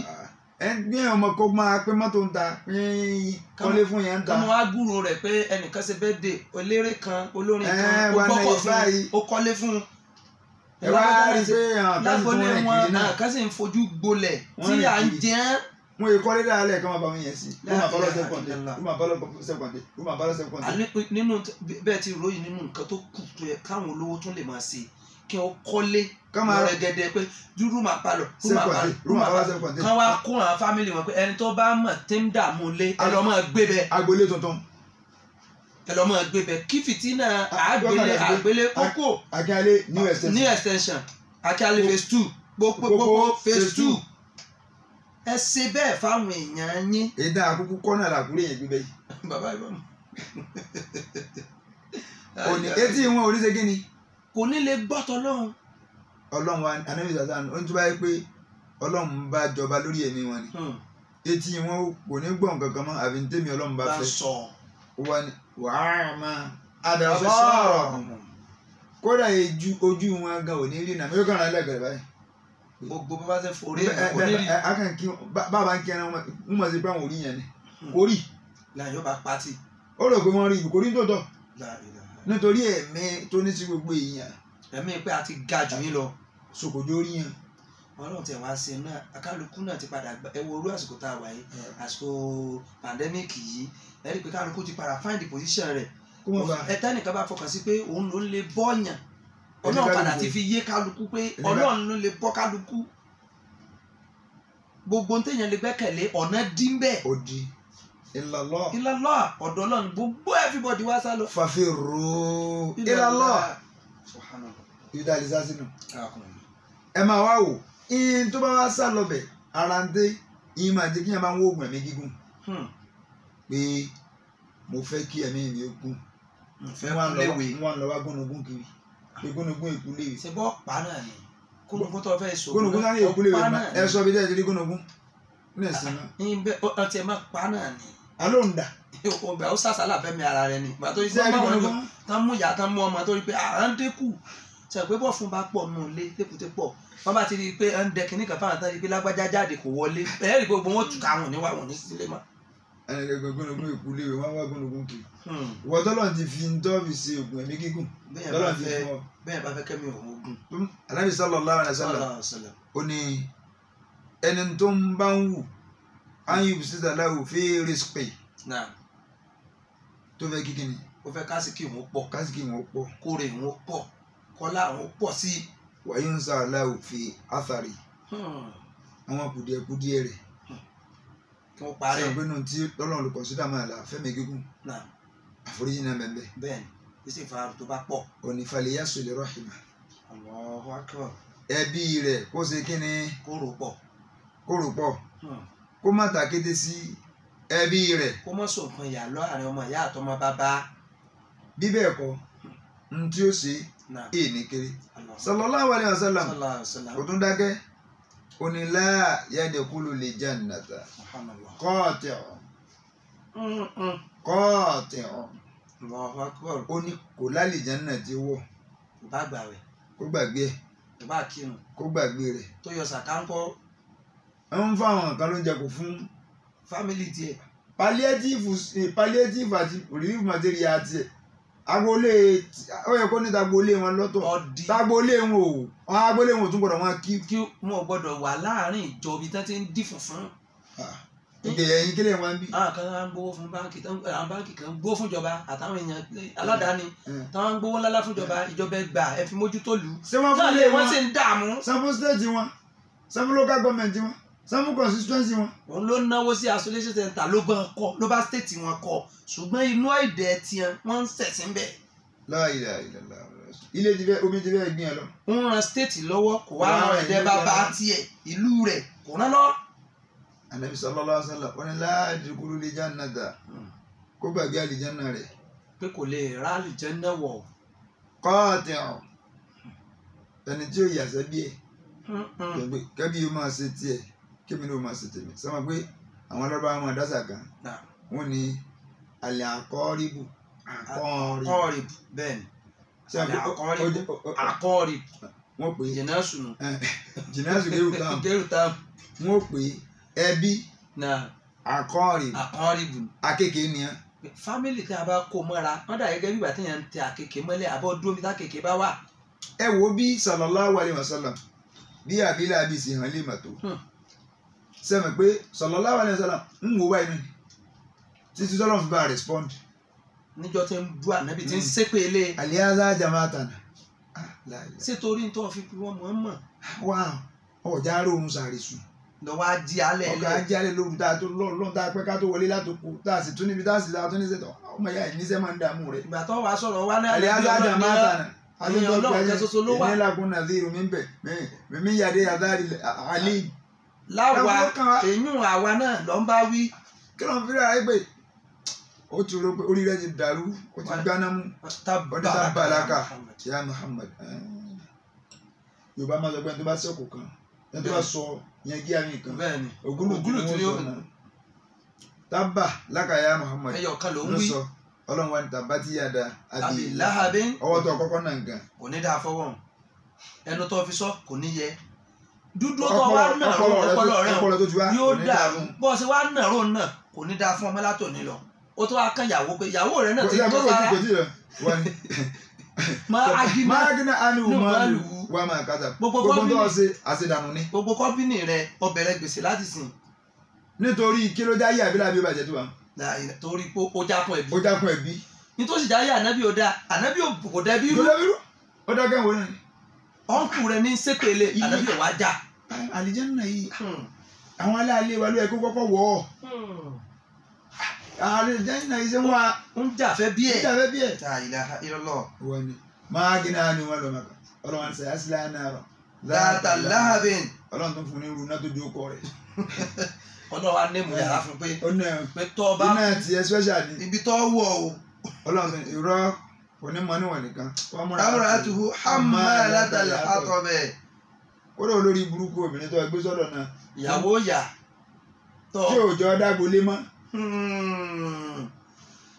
ẹ gbé ọmọ kó máa pé mọ́tò ń ta kọ́lé fún yẹn ń ta. kọ́mọ wá gbúrò rẹ̀ pé ẹnìkan ṣe birthday eléré kan olórin Ẹ, kan ó wà náà gbọ́kọ̀ yìí fún báyìí. ó kọ́lé fún ẹ wá rí i pé rìn wọn sì ń fojú gbolẹ̀ Wọ́n tí à ń jẹ́ wọn yìí kọ́lé dáhàlẹ̀ kí wọ́n bá wọn yẹn sí. La rúmà bọ́lọ́ ilaha sẹ́kọ̀ǹdé illallah. rúmà bọ́lọ́ sẹ́kọ̀ǹdé rúmà bọ́lọ́ sẹ́kọ̀ǹdé. àní nínú bẹ́ẹ̀ ti ròyìn nínú nǹkan tó kù tó yẹ káwọn olówó tún lè máa ṣe kí wọ́n kọ́lé máa lọ́rẹ̀ gẹ́gẹ́ pé rúmà palọ̀ rúmà palọ̀ kán wá kó àwọn fámìlì wọn pé ẹni tó bá mọ̀ tí ń dààmú lé ẹ lọ́ máa gbé bẹ́ẹ̀. Agboolé tuntun ẹ lọ́ máa gbé bẹ́ẹ̀ kí fìtínà àgbélé àgbélé kókó. New extension. akíálé phase two. Gbogbo phase two. ẹ ṣe bẹ́ẹ̀ fáwọn èèyàn yín. Èdè àkókò kọ́nà làkúrẹ́ yẹn gbígbẹ́ yìí. bàbá ìbámu. òní etí wọn ò ní ṣe kíni kò ní lè gbọ́tọ̀ lọ́hùn. ọlọ́run wa anábì sàtàn ó ń pé ọlọ́run bá jọba lórí ẹ̀mí wọn ni. Etí wọn kò ní gbọ̀n kankan mọ́ àfi ní tèmi ọlọ́run bá bá fẹ́. sọ. Wà adàsọ́ọ̀rọ̀ kódà ojú wọn gan ò ní rí nàmí yóò kàn án lẹ́gbẹ̀rẹ̀ báyìí. gbogbo bá ṣe forí Ẹ- kò ní rí. ẹ- akàn kí bàbá ń kí ẹran wọn mọ̀ sí pé àwọn yẹn ni. Kò rí. Yóò bá pátì. ó rò pé wọ́n rí kò rí tòótọ́. Nítorí ẹ̀mí tó ní sí gbogbo èèyàn. Ẹ̀mí pé a ti ga jù yín lọ. sòkòjó rí yẹn. ọlọ́run tí wàá ṣe náà. Akálukú náà ti padà ẹ wo orú àsìkò tá a wà yìí. Àsìkò pandemic yìí ẹ rí i pé kálukú ti padà find the position rẹ̀. Kó mọ̀ bá. Fọkàn sí pé òun ló lè bọ́ọ̀yàn ọlọ́run padà ti fi yé kálukú pé ọlọ́run ló lè bọ́ kálukú. Gbogbo ntẹ̀yàn lè gbẹ́kẹ̀lé ọ̀nà dínbẹ̀ òdì ìlàlọ́. Ìlàlọ́. Ọ̀dọ̀ ọlọ́run gbogbo everybody wá sá lọ. fàfihàn ìlàlọ́. Subhanallah. ìdá àlìsá sínú. Ẹ máa wá wò ìyìn tó bá wá sá lọbẹ̀ ara ń dé ìyìn máa jẹ́ kí yẹn máa ń wó oògùn ẹ̀mí gígùn. Hmm. Pé mo fẹ́ kí ẹ̀mí mi ó gùn. Fẹ́ wọ́n á lọ wá- léwe wọ́n á lọ wá gúnugún kiri. Pé gúnugún èkú léwe ṣe bọ́ pa náà ni? Kónúkún tó fẹ́ sọ. Gúnugún náà èkú léwe ẹ sọ bí dẹ́ẹ̀ ti rí gúnugún. Ní ẹ̀sìn náà. Ọtí ẹ má pa náà ni. Alóńdà ọgbà ó sàṣàlà fẹmi ara rẹ ni. Ìgbà tó gúnugún? tán mú ìyá tán mú ọmọ tó rí pé à ń dínkù. Ṣe pé fún bá pọ̀ nù lé tépùté pọ̀. Wọ́n bá ti rí i pé ẹ ń dẹ kínní kan fáwọn tán rí i pé lágbájá jáde kò wọlé. Ẹ rí i pé gbogbo wọn tù níwá wọn ní sílé mọ́. Ẹnì kẹgbẹ́ gúnugún èkú léwe wọ́n wá gúnugún kiri. Hmm. ìwọ tọ́lọ̀ ti fi ń tọ́ fi ṣe oògùn ẹ̀mí gígùn tọ́lọ̀ ti fẹ́ fún ọ. bẹ́ẹ̀ bá fẹ́ kẹ́mi òun ogun. alábi sallallahu alaihi wasallam ó ní ẹni tó ń bá ń wù áyùn sísá láwù fi rìsípè náà tó fẹ́ kíkì ni ó fẹ́ kásìkì òun pọ̀. Kásìkì wọn pọ̀. Kórè òun pọ̀. Kọ́lá òun pọ̀ sí. Wàyí ń sá láwù fi àtàrí Hmm. àwọn kùdìẹ̀kùdìẹ̀ rẹ̀ wọ́n parẹ́ sẹ́yìn pé nù tí lọ́lọ́run ló kọ̀nsídà máa là fẹ́mi gígùn? Àforíjì náà bẹ̀ẹ̀ bẹ́ẹ̀. Ni ìsì ìfarahàn tó bá pọ̀. òní falẹ̀ yá sọlẹ̀ rọ́ọ̀hìmà Allahu akbar. Ẹbí rẹ̀ kó ṣe kí ni? Kóró pọ̀. kó rò pọ̀. Kó má tàkété sí ẹbí rẹ̀. Kó mọ̀ sọ̀kan ìyá láàárín ọmọ ìyá àtọmọ bàbá. Bí bẹ́ẹ̀ kọ́ n tí ó ṣe é ní wasallam sallallahu alaihi wasallam. kò tún dákẹ́ onílà yadkhulu li jannata kọ́ọ̀tì ọ̀ Allahu Akbar. ó ní kò lálìjánnà tí ó wọ̀ kó gbàgbé. Ẹ̀ kó gbàgbé rẹ̀. Tó yọ sàkáńkọ́ ẹ ń fáwọn nǹkan lóúnjẹ kò fún. Fámìlì tiẹ̀. Palliative eh, palliative àti relief material tiẹ̀ agboolé ó yẹ kó ní tagboolé wọn lọ́tọ̀. Tagboolé wọn ò wọn agboolé wọn ò tún gbọdọ̀ wọn kí. Kí wọn gbọ́dọ̀ wà láàárín ìjọ ibi tán ti ń dì funfun. Ìgbéyà yín kílẹ̀ wọn bí. àwọn kan ń gbowó fún báńkì tán àwọn báńkì kan gbowó fún ìjọba àtàwọn èèyàn aládàáni táwọn ń gbowó ńlá fún ìjọba ìjọba ẹ gbà ẹ fi mójútó lù wọ́n náà fún ilé wọ́n wọn? dààmú. Sanfún state wọn? Sanfún local government wọn sanfún constituency wọn. òun ló náwó sí isolation center ló bá kọ ló bá state wọn kọ. Ṣùgbọ́n inú èdè tiẹ̀ wọ́n ń sẹ̀sìn bẹ́ẹ̀ ilaha illallah. Ilé ti fẹ́ omi ti fẹ́ gbìn ẹ lọ. ń ran state lọ́wọ́ kò wá ran ẹ̀dẹ́ bàbá tiẹ̀ ìlú rẹ̀ kò rán lọ. anabi sallallahu alaihi wasallam wọn ni láàdì kúrú lè jannata. Kó gbàgbé àlìjánnà rẹ̀. Pé kò lè rà àlùjànnà wọ̀. Kọ́ọ̀tì ọ̀ ẹni tí ó yàsẹ́ bí ẹ̀. Gbẹ̀gbẹ̀ kẹ́bí yóò máa ṣe tiẹ̀ kébí ló máa ṣe tèmi. Sọ́mọ pé àwọn ọlọ́ba wọn dásà kan wọ́n ní alẹ́ àkọ́rìbù àkọ́rìbù àkọ́rìb bẹ́ẹ̀ ni àpò- àkọ́rìbù. ó jẹ́- ó- ó- àkọ́rìb wọ́n pè é. Jẹ̀nà sùnù jìnnàṣù kéwù tam wọ́n pè é ẹbí. Àkọ́rìbù àkọ́rìbù akéèké nìyẹn fámìlì tí a bá kó mọ́ra wọ́n dà gẹ́gẹ́ bí ìgbà téèyàn ń tẹ àkekèé mọ́lẹ̀ àbọ̀ dúró bí tákekèé bá wà. ẹ wo bí sallallahu alaihi wasallam bí àbílẹ̀ àbí sì hàn lè mà tó. Hmm. Sẹ́mi pé sallallahu alaihi wasallam ń wo báyìí nù títí tọ́lọ́ fi bá a respond. Níjọ́ tí ń bú ànábì tí ń Mm. ṣépè lé aliyaza jamaatana Ah, ṣé torí tó fi fi wọ́n mọ̀? Ọ́n mọ̀ wow ọjà aróorun sàrè sùn. Lọ́wọ́ á di alẹ́ ọkà ẹlẹ́ ajálẹ lóru tá a tó lọ lọ́n tá a pẹ́ ká tó wọlé látòkù tá a sì tún níbi tá a sì tá a tún ní sẹ́tọ̀ ọmọ ìyá ẹ̀ níṣẹ́ máa ń dààmú rẹ̀. Ìgbà tó wàá sọ̀rọ̀ wá náà aliyaza ló wà. mi bẹ̀ yàdé àlè láwa èyún àwa náà lọ́ ń bá wí. Kí ló ń fi rà ẹgbẹ́ ó ti rò pé orí rẹ̀ ti dàrú ó ti gbaná mú. Ọdún tá a bá a lákà ya Muhammad. Yorùbá máa sọ pé ẹni tó bá sọ̀kò kan ẹni tó bá sọ yẹn gí àmì kan ni ni ó náà. Tábà lákàyà Muhammad ló ló sọ ọlọ́run wa ní tàbá tí yàda àbí ọwọ́ tó kọ́kọ́ náà gan kò ní dáa fọwọ́. Ẹnu tó fi sọ kò ní yẹ dúdú tó wá nàró ọpọlọ rẹ rẹ. wá. Yóò dàrú. Bó ṣe wá nàró náà kò ní dáa fún ọmọ látòní lọ. Ó tó wá kan ìyàwó pé ìyàwó rẹ náà ti tó sára. rẹ. Máa agídí máa ánú nù máa lù ú. wà máa kàtà. Gbogbo tó wá ṣe àṣedànù ni. Gbogbo kọ́mpínì rẹ ó bẹ̀rẹ̀ gbèsè láti sìn. Nítorí kí ló dá yé àbílà bí ó bàjẹ́ tó wà torí pé ó jákun ẹ̀bí. Ó jákun ẹ̀bí. Nítòsí jáyé ànábì ò dáa ànábì ò kò gbọdọ̀ bírú ó dákẹ́ wọ́n ní. Ọ̀nkù rẹ ní sépèlè ànábì ò wá já. àlìjẹ́nà yìí. Àwọn aláàlẹ́ wa ló yẹ kó kọ́kọ́ wọ̀ ọ́. Àlìjẹ́nà yìí ṣe wọ́n a ń jàfẹ́ bí ẹ̀. ìjàfẹ́ bí ẹ̀. ta ilaha illallah. wọ́n ní máa gíná ánú wọn lọ màkà ọlọ́run àti sàyà sílẹ̀ náà rọ̀. Dáàtà láhàbìn ọlọ́run tó fún ní irú náà tó di okọ rẹ̀. Ọlọ́wà ní ìmú yàrá fún pé ó náà tiẹ̀ special ni. Ibi tọ́ wọ̀ o. ọlọ́run tó ní irọ́ onímọ̀ níwọ̀n nìkan wọ́n múra amúratuhu hammalatal hatab kódà olórí burúkú obìnrin tó gbé sọ́dọ̀ náà ìyàwó yà tí òòjọ́ dágbolé mọ́.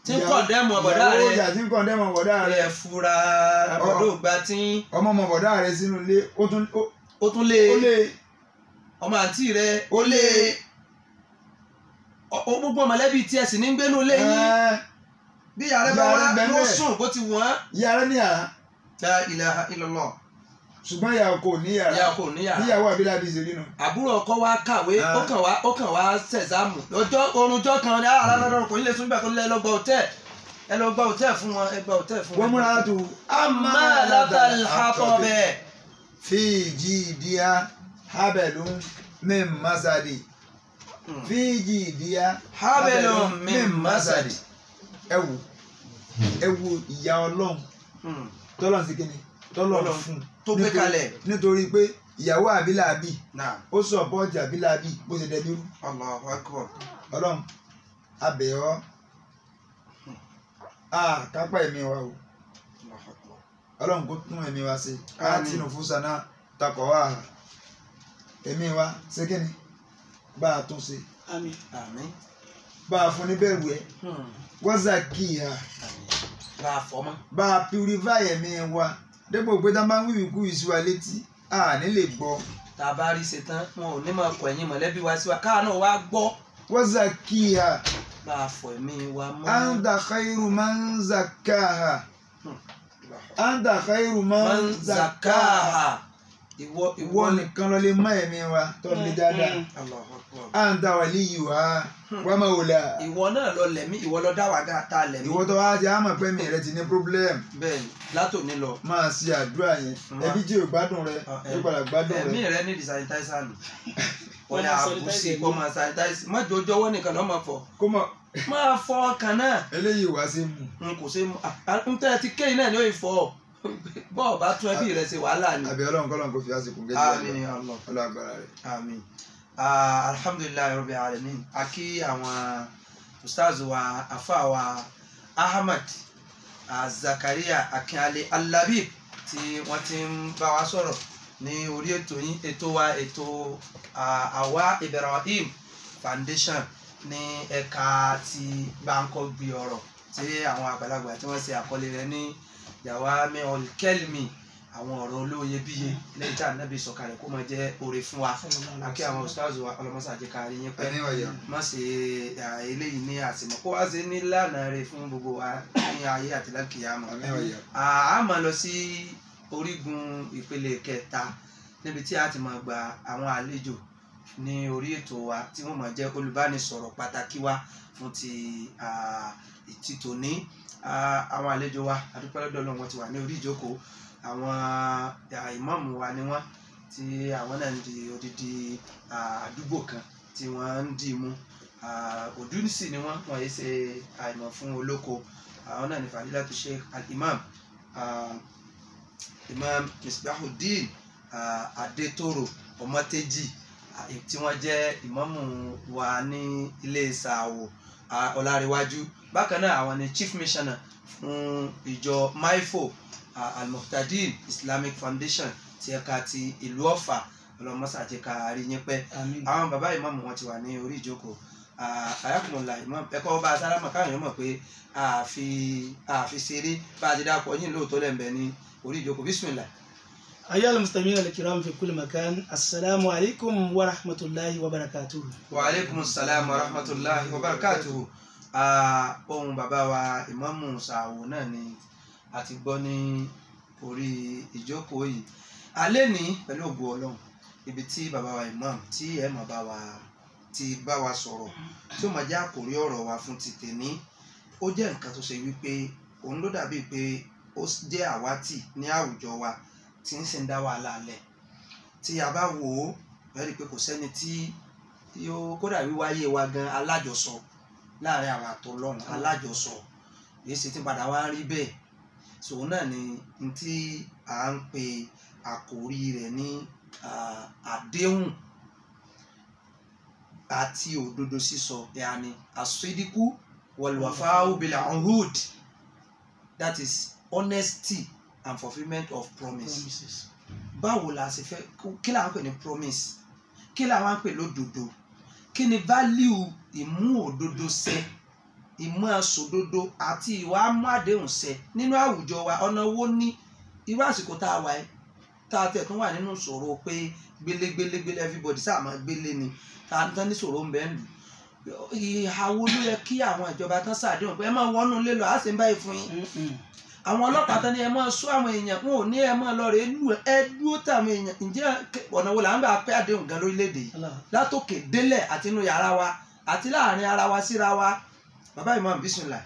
Tí ń kọ̀ dẹ́mu ọ̀bọ̀dá ìyàwó rẹ̀. ìyá tí ń kọ́ dẹ́mọ̀ bọ̀dá rẹ̀. ẹ̀ fura ọ̀bọ̀dá ògbà tí. ọmọ ọmọ bọ̀dá rẹ̀ sínú ilé ó tún lé. lé. Ọmọ àǹtí rẹ̀ ó lé. gbogbo mọ̀lẹ́bí tiẹ̀ sì ní gbénú lẹ́yìn ẹ́, bí yàrá bá wá bẹ́ẹ̀. sùn bó ti wọ́n. rẹ̀ ní yàrá la ilaha illallah ṣùgbọ́n ìyá kò ní yàrá ìyá kò ní yàrá. níyàwó àbílábí ṣe nínú àbúrò ọkọ wa kàwé Ah. ó kàn wá ó kàn wá sẹ̀sámù ọjọ́ orunjọ́ kan ní ara lọ́dọ̀ kò ní lè sún bẹ́ẹ̀ kó lẹ́ lọ́gbà òtẹ́ ẹ lọ gba òtẹ́ fún wọn ẹ gba òtẹ́ fún wọn. wọ́n múra tó. Ẹ wò ẹ wò ìyá ọlọ́run. Tọ́lọ́ sí kíni? Tọ́lọ́ fún tó gbé kalẹ̀. nítorí pé ìyàwó àbílábí náà ó sọ̀pọ́ọ̀tì àbílábí bó ṣe dẹbi rú. Ọlọ́run abẹ̀ ọ́. A kápá ẹ̀mí wa o. Ọlọ́run kó tún ẹ̀mí wa ṣe. Á Àmín. tinú fúnṣaná takọ̀ wá ẹ̀mí wa ṣé kíni? Bá a tún ṣe. Àmín. Àmín bá a fún ní bẹ̀rù ẹ̀. Hmm. wazakiha bá a fọ́ mọ́. bá a purify ẹ̀mí wa. Dépò pé tá a bá ń wíwì kú ìṣú wa létí a ní lè gbọ́. Tá a bá rí ṣe tán wọn ò ní máa kọ ẹ̀yìn mọ̀lẹ́bí wa sí wa. Káà náà wá gbọ́. Wazakiha bá a fọ ẹ̀mí wa mọ́. anta khairu man zakkaha. Anta khairu man zakkaha. ìwọ nìkan ló lè mọ ẹ̀mí wa tó lè dáadáa. Allahu Akbar. Anta waliyuha wa mawla ìwọ náà lọ lẹ̀mí ìwọ lọ dá wa dá ta lẹ̀mí. ìwọ tó wá ti àmọ̀ pé mi rẹ ti ní problem. Bẹ́ẹ̀ni látòní lọ. Máa ṣe àdúrà yẹn. Ma- ẹbí tí ò gbádùn rẹ Ah, ó padà gbádùn ẹ̀mí rẹ rẹ ní sanitizer nù. Wọ́n máa àbùsí kó máa sanitize. Má jòjó ọwọ́ nìkan lọ́ máa fọ. Kó mọ. Máa fọ ọkàn náà. Eléyìí wá sí mu n kò ṣe mú. N tẹ́ ti kéyìn náà ni ó yẹ fọ. Bọ́ọ̀ bá tún ẹbí rẹ ṣe wàhálà ni. àbí ọlọ́run kọ́lọ́run kò fi àsìkò gẹ́gẹ́ àmín Allah. ọlọ́run agbára rẹ. Àmín. Ah, alhamdulilayi rabbi alamin. A kí àwọn ustaz wa afa wa ahmad ah, zakaria akínalé alabib tí wọ́n ti ń bá wa sọ̀rọ̀ ní orí ètò yín ètò wa ètò àwa ibrahim foundation ní ẹ̀ka ti gbàǹkọ́gbì ọ̀rọ̀ tí àwọn àgbàlagbà tí wọ́n ṣe àkọlé rẹ̀ ní yàwá mẹ́ọ̀lkẹ́lmi àwọn ọ̀rọ̀ olóye bíye lẹ́yìn tí ànábì sọ̀kalẹ̀ kó máa jẹ́ oore fún wa. Àkí àwọn ustaz wa ọlọ́mọṣà jẹ́ ká rí yín pẹ́ má ṣe eléyìí ní àsìmọ́. Kó wá ṣe ní lánàá rẹ̀ fún gbogbo wa ní ayé àti lákìyàmọ̀ a máa lọ sí orígun ìpele kẹta níbi tí a ti máa gba àwọn àlejò ní orí ètò wa tí wọ́n máa jẹ́ olùbánisọ̀rọ̀ pàtàkì wa fún ti ti tòní Ah, àwọn àlejò wa adúpẹ́ lọ́dọ̀ Ọlọ́run wọn ti wà ní orí ìjókòó àwọn ìmáàmù wa ni wọ́n tí àwọn náà ń di odidi àdúgbò kan tí wọ́n ń dì mú. Ah, òdúnsì ni wọ́n wọ́n yìí ṣe àìmọ̀ fún olóko. Àwọn náà ní fàdílàtú sheikh al-imam imam misbahuddin ah, adetoro ọmọtẹjì tí wọ́n jẹ́ ìmáàmù wa ní ilé ìsàwò ah, ọlárẹ̀wájú bákan náà àwọn ni chief missioner fún ìjọ maifo almuhtadin islamic foundation ti ẹ̀ka ti ìlú ọ̀fà ọlọmọsà jẹ́ ká rí yín pẹ́ àwọn bàbá ìmáàmù wọn ti wà ní orí ìjókòó àyàkùnmọ̀lá ìmáàmù ẹ̀kọ́ ọba sálámà káwọn èèyàn mọ̀ pé àfi àfi ṣeré bá a ti dákọ̀ yín lóòótọ́ lẹ́ǹbẹ̀ ní orí ìjókòó bísímìlà. ayé almuslimin alikiram fi kulli makan asalaamu alaykum wa rahmatulahi wa barakatuhu. wa aleykum salaam wa rahmatulahi wa barakatuhu. ohun bàbá wa ìmáàmù sàwò náà ni a ti gbọ́ ní orí ìjókòó yìí. Alẹ́ ní pẹ̀lú ògo ọlọ́run ibi tí bàbá wa ìmáàmù tí ẹ̀ mọ̀ bá wa ti bá wa sọ̀rọ̀ tí ó máa jẹ́ àkòrí ọ̀rọ̀ wa fún ti tèmi. Ó jẹ́ nǹkan tó ṣe wípé òun ló dàbí pé ó jẹ́ àwátì ní àwùjọ wa tí ń sì ń dá wàhálà lẹ̀ tí a bá wò ó bẹ́ẹ̀ rí i pé kò sẹ́ni tí yóò kódà wíwáyé wa gan alájọsọ láàárín àwọn àtọlọ́run alájọsọ. Èyí sì ti padà wá rí bẹ́ẹ̀ sòun náà ni n tí à ń pe àkòrí rẹ̀ ní àdéhùn àti òdodo sísọ. Yàní àsídíkù wàlúwàfáà bil uhud that is honesty and fulfilment of promise. Promises. báwo la ṣe fẹ́ kí là ń pè ní promise? Kí là wá ń pè lódodo? Kí ni value ìmú òdodo ṣẹ ìmú aṣòdodo àti ìwà amúàdéhùn ṣẹ nínú àwùjọ wa. Ọ̀nà owó ní irú àsìkò tá a wà ẹ́ tá a tẹ̀ tún wà nínú ìṣòro pé gbélégbélégbélé everybody sáà máa gbélé ni. Tá a tán ní ìṣòro ń bẹ́ẹ̀ lù? Ìhàwó ló yẹ kí àwọn ìjọba tán ṣàdéhùn pé ẹ máa wọnú lé lọ á sì ń báyìí fún yín. Àwọn ọlọ́pàá tán ni ẹ máa sọ àwọn èèyàn wọn ò ní ẹ máa lọ rè é lù ẹ dúró táwọn èèyàn. Ǹjẹ́ ọ̀nà wo là ń bá pẹ́ àdéhùn gan lórílẹ̀‐èdè yìí? Látòkè délẹ̀ àti inú yàrá wa àti láàárín ara wa síra wa bàbá imam bisimilah.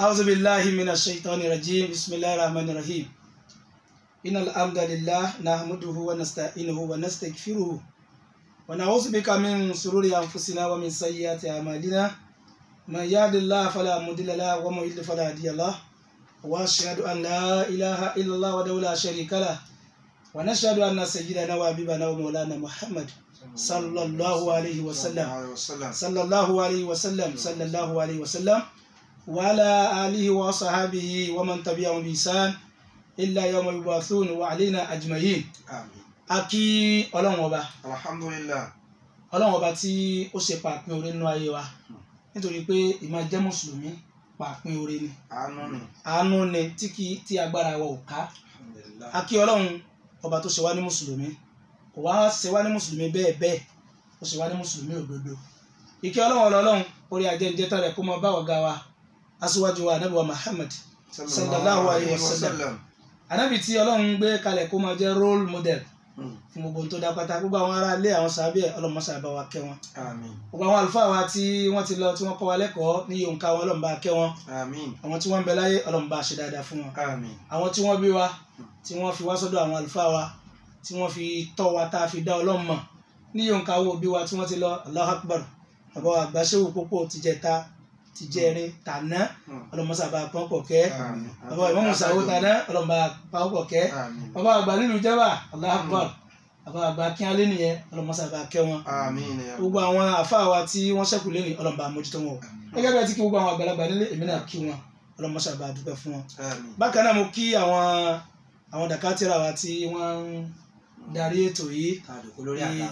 أعوذ بالله من الشيطان الرجيم بسم الله الرحمن الرحيم إن الحمد لله نحمده ونستعينه ونستغفره ونعوذ بك من شرور أنفسنا ومن سيئات أعمالنا من يهد الله فلا مضل له ومن يضلل فلا هادي له وأشهد أن لا إله إلا الله وحده لا شريك له ونشهد أن سيدنا وحبيبنا ومولانا محمد sallallahu alayhi wa sallam. Sallallahu alayhi wa sallam. Sallallahu alayhi wa sallam. Wa ala alihi wa sahabihi wa man tabi'ahum bi ihsan illa yawma yubathun wa alayna ajma'in. Àmín aki Ọlọ́run ọba. Alhamdulillah. Ọlọ́run ọba tí ó ṣe pàpín orí nínú ayé wa. Nítorí pé ìmọ̀ jẹ́ mùsùlùmí pàpín orí ni. Àánú ni. Tí agbára wa ò ká. Aki Ọlọ́run ọba tó ṣe wá ní mùsùlùmí kò wá ṣe wá ní mùsùlùmí bẹ́ẹ̀ bẹ́ẹ̀ ó ṣe wá ní mùsùlùmí òdodo. Ìkẹ́ ọlọ́run ọlọ́run orí ajẹ́njẹ́tà rẹ̀ kó mọ bá ọ̀gá wa aṣíwájú wa anábì wa Muhammad sallallahu alayhi wa sallam. anábì tí ọlọ́run gbé kalẹ̀ kó máa jẹ́ role model Hmm. fún gbogbo tó dá pátá. Gbogbo àwọn ará ilé àwọn sàbẹ̀ ọlọ́mọ sàbẹ̀ wa kẹ́ wọn. Gbogbo àwọn àlùfáà wa tí wọ́n ti lọ tí wọ́n kọ́ wa lẹ́kọ̀ọ́ ní yòǹkà wọn ọlọ́mọba kẹ́ wọn. Àwọn tí wọ́n ń bẹ láyé ọlọ́mọba ṣe dáadáa fún wọn. Àwọn tí wọ́n bí wa tí wọ́n fi wá sọ́dọ̀ àwọn àlùfáà wa tí wọ́n fi tọ́ wa tá a fi dá ọlọ́run mọ̀. Ní yòǹkà wo òbí wa tí wọ́n ti lọ Allahu Akbar. Bàbá wa àgbàṣẹ́wò pópó tìjẹta tìjẹrin tàná Hmm. ọlọ́mọsàbà pọ́npọ̀ kẹ́. Àmín. Bàbá wa ìmọ̀mù sàwó tàná ọlọ́mọba pọ́npọ̀ kẹ́. Àmín. Bàbá àgbà nílùú jẹ́wà Allahu Akbar. Bàbá àgbà kíálé nìyẹn ọlọ́mọsàbà kẹ́ wọn. Gbogbo àwọn àfáà wa tí wọ́n ṣẹ́kù lé ní ọlọ́mọba mójútó wọn. O gẹ́gẹ́ bí ẹ ti kí gbogbo àwọn àgbàlagbà nílé èmi náà kí wọn. Ọlọ́mọsàbà dúpẹ́ fún wọn. Bákan náà mo kí àwọn àwọn dàkátìrà wa tí wọ́n ń darí ètò yìí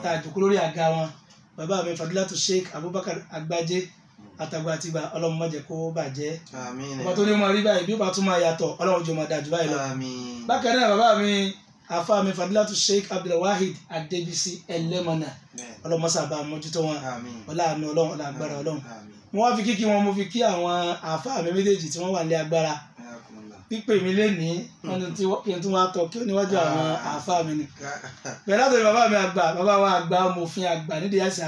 tá a jòkó lórí àga wọn. Bàbá mi fadilatu sheikh abubakar agbájé àtàgbà àtìgbà ọlọ́run má jẹ́ kó bàjẹ́. Ọba tó ní mọ rí báyìí bí ó bá tún máa yàtọ̀ ọlọ́run jọ máa dájú báyìí lọ. bákan náà bàbá mi afa mi fadilatu sheikh abdulwahid adébísí ẹlẹ́mọ̀nà. Ọlọ́mọsà bá mójútó wọn. Àmín. Ọlá àánú ọlọ́run ọlá agbára ọlọ́run. Mo wá fi kíkí wọn mo fi kí àwọn àfa mi méjèèjì tí wọ́n wà ní agbára pípè mi lénìí wọn ni wọ́n- kí n tún wá tọ kí níwájú àwọn àáfàá mi ni. Bẹ́ẹ̀ látọ̀rí bàbá mi àgbà bàbá wa àgbà amòfin àgbà nídìí ẹ̀sìn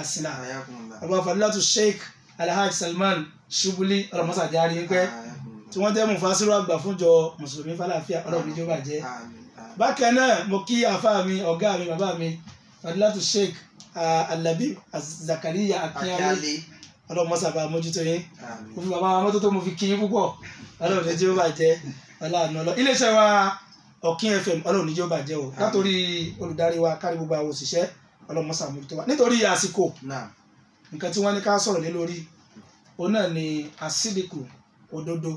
ayakumullah bàbá fadilatu sheikh alhaji salman shubuli ọlọmọsàjárí pé tí wọ́n jẹ́ mufasiru àgbà fúnjọ mùsùlùmí fàlàfíà ọlọ́run àmín àmín bákan náà mo kí àáfàá mi ọ̀gá mi bàbá mi fadilatu sheikh ah, alabi zakariya akínyàwó akíálé ọlọmọsàbà mójútó yín. Mo fi bàbá wa mọ́tótó mo fi kí yín púpọ̀. Ọlọ́run ní jẹ́ ọlọ́run ọlọ́ iléeṣẹ́ wa ọ̀kín fm ọlọ́run ní jẹ́ ó bàjẹ́ o. Látòrí olùdarí wa kárí gbogbo àwọn òṣìṣẹ́ ọlọ́run mọ́sà mójútó wa. Nítorí àsìkò nǹkan tí wọ́n ní ká sọ̀rọ̀ lé lórí òun náà ni àsídìkù òdodo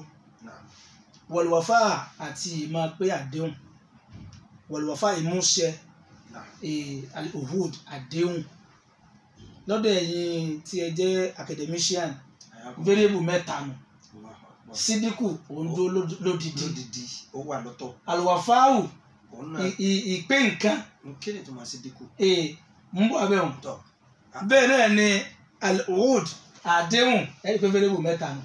wọ̀lùwọ̀fà àti ìmọ̀ pé àdéhùn. Wọ̀lùwọ̀fà ìmúṣẹ uhud àdéhùn. Lọ́dọ̀ ẹ̀yin tí ẹ jẹ́ academician variable mẹ́ta nù Sídìkù òun dúró lód- lódìdí. Lódìdí ó wà lọ́tọ̀. Àlùwàfáàwù òun náà. ì- ì- ìpè nǹkan. Kéde tó máa ṣe dínkù eh, ń bọ̀ abẹ́ wọn tọ̀. Bẹ́ẹ̀ náà ni al-uhud àdéhùn ẹ̀rí pé variable mẹ́ta nù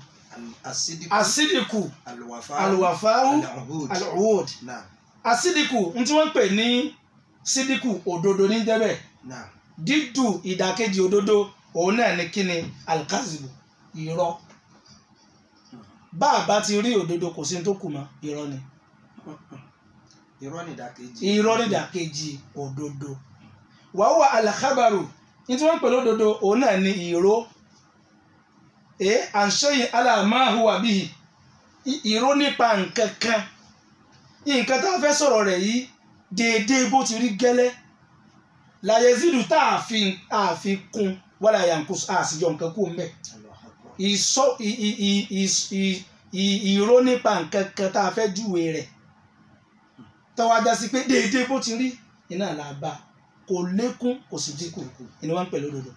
àlùhùd al-uhud náà àsídìkù n tí wọ́n ń pè ní sídìkù òdodo ní náà dídù ìdàkejì òdodo òun náà ni kíni alkazibu irọ́ bá a bá ti rí òdodo kò sí ní tó kù mọ́. Irọ́ ni. Irọ́ nìdàkejì irọ́ ní ìdàkejì òdodo. Wàhùwà alakabaru ní tí wọ́n ń pè lódodo òun náà ni ìró. Ẹ à ń ṣẹ́yìn aláàmáhùwà bíi ìró nípa nǹkan kan. Nǹkan tá a fẹ́ sọ̀rọ̀ rẹ̀ yìí déédéé bó ti rí gẹ́lẹ́. Láyé zidu tá a fi kún a sì yọ nǹkan kú Akbar. Ìsọ ìró nípa nǹkan kan tá a fẹ́ júwe rẹ̀. Tọ́wọ́ ajá sí pé déédéé bó ti rí iná là bá kò lékún kò sì dínkù. Ni wọ́n ń pè lódodo.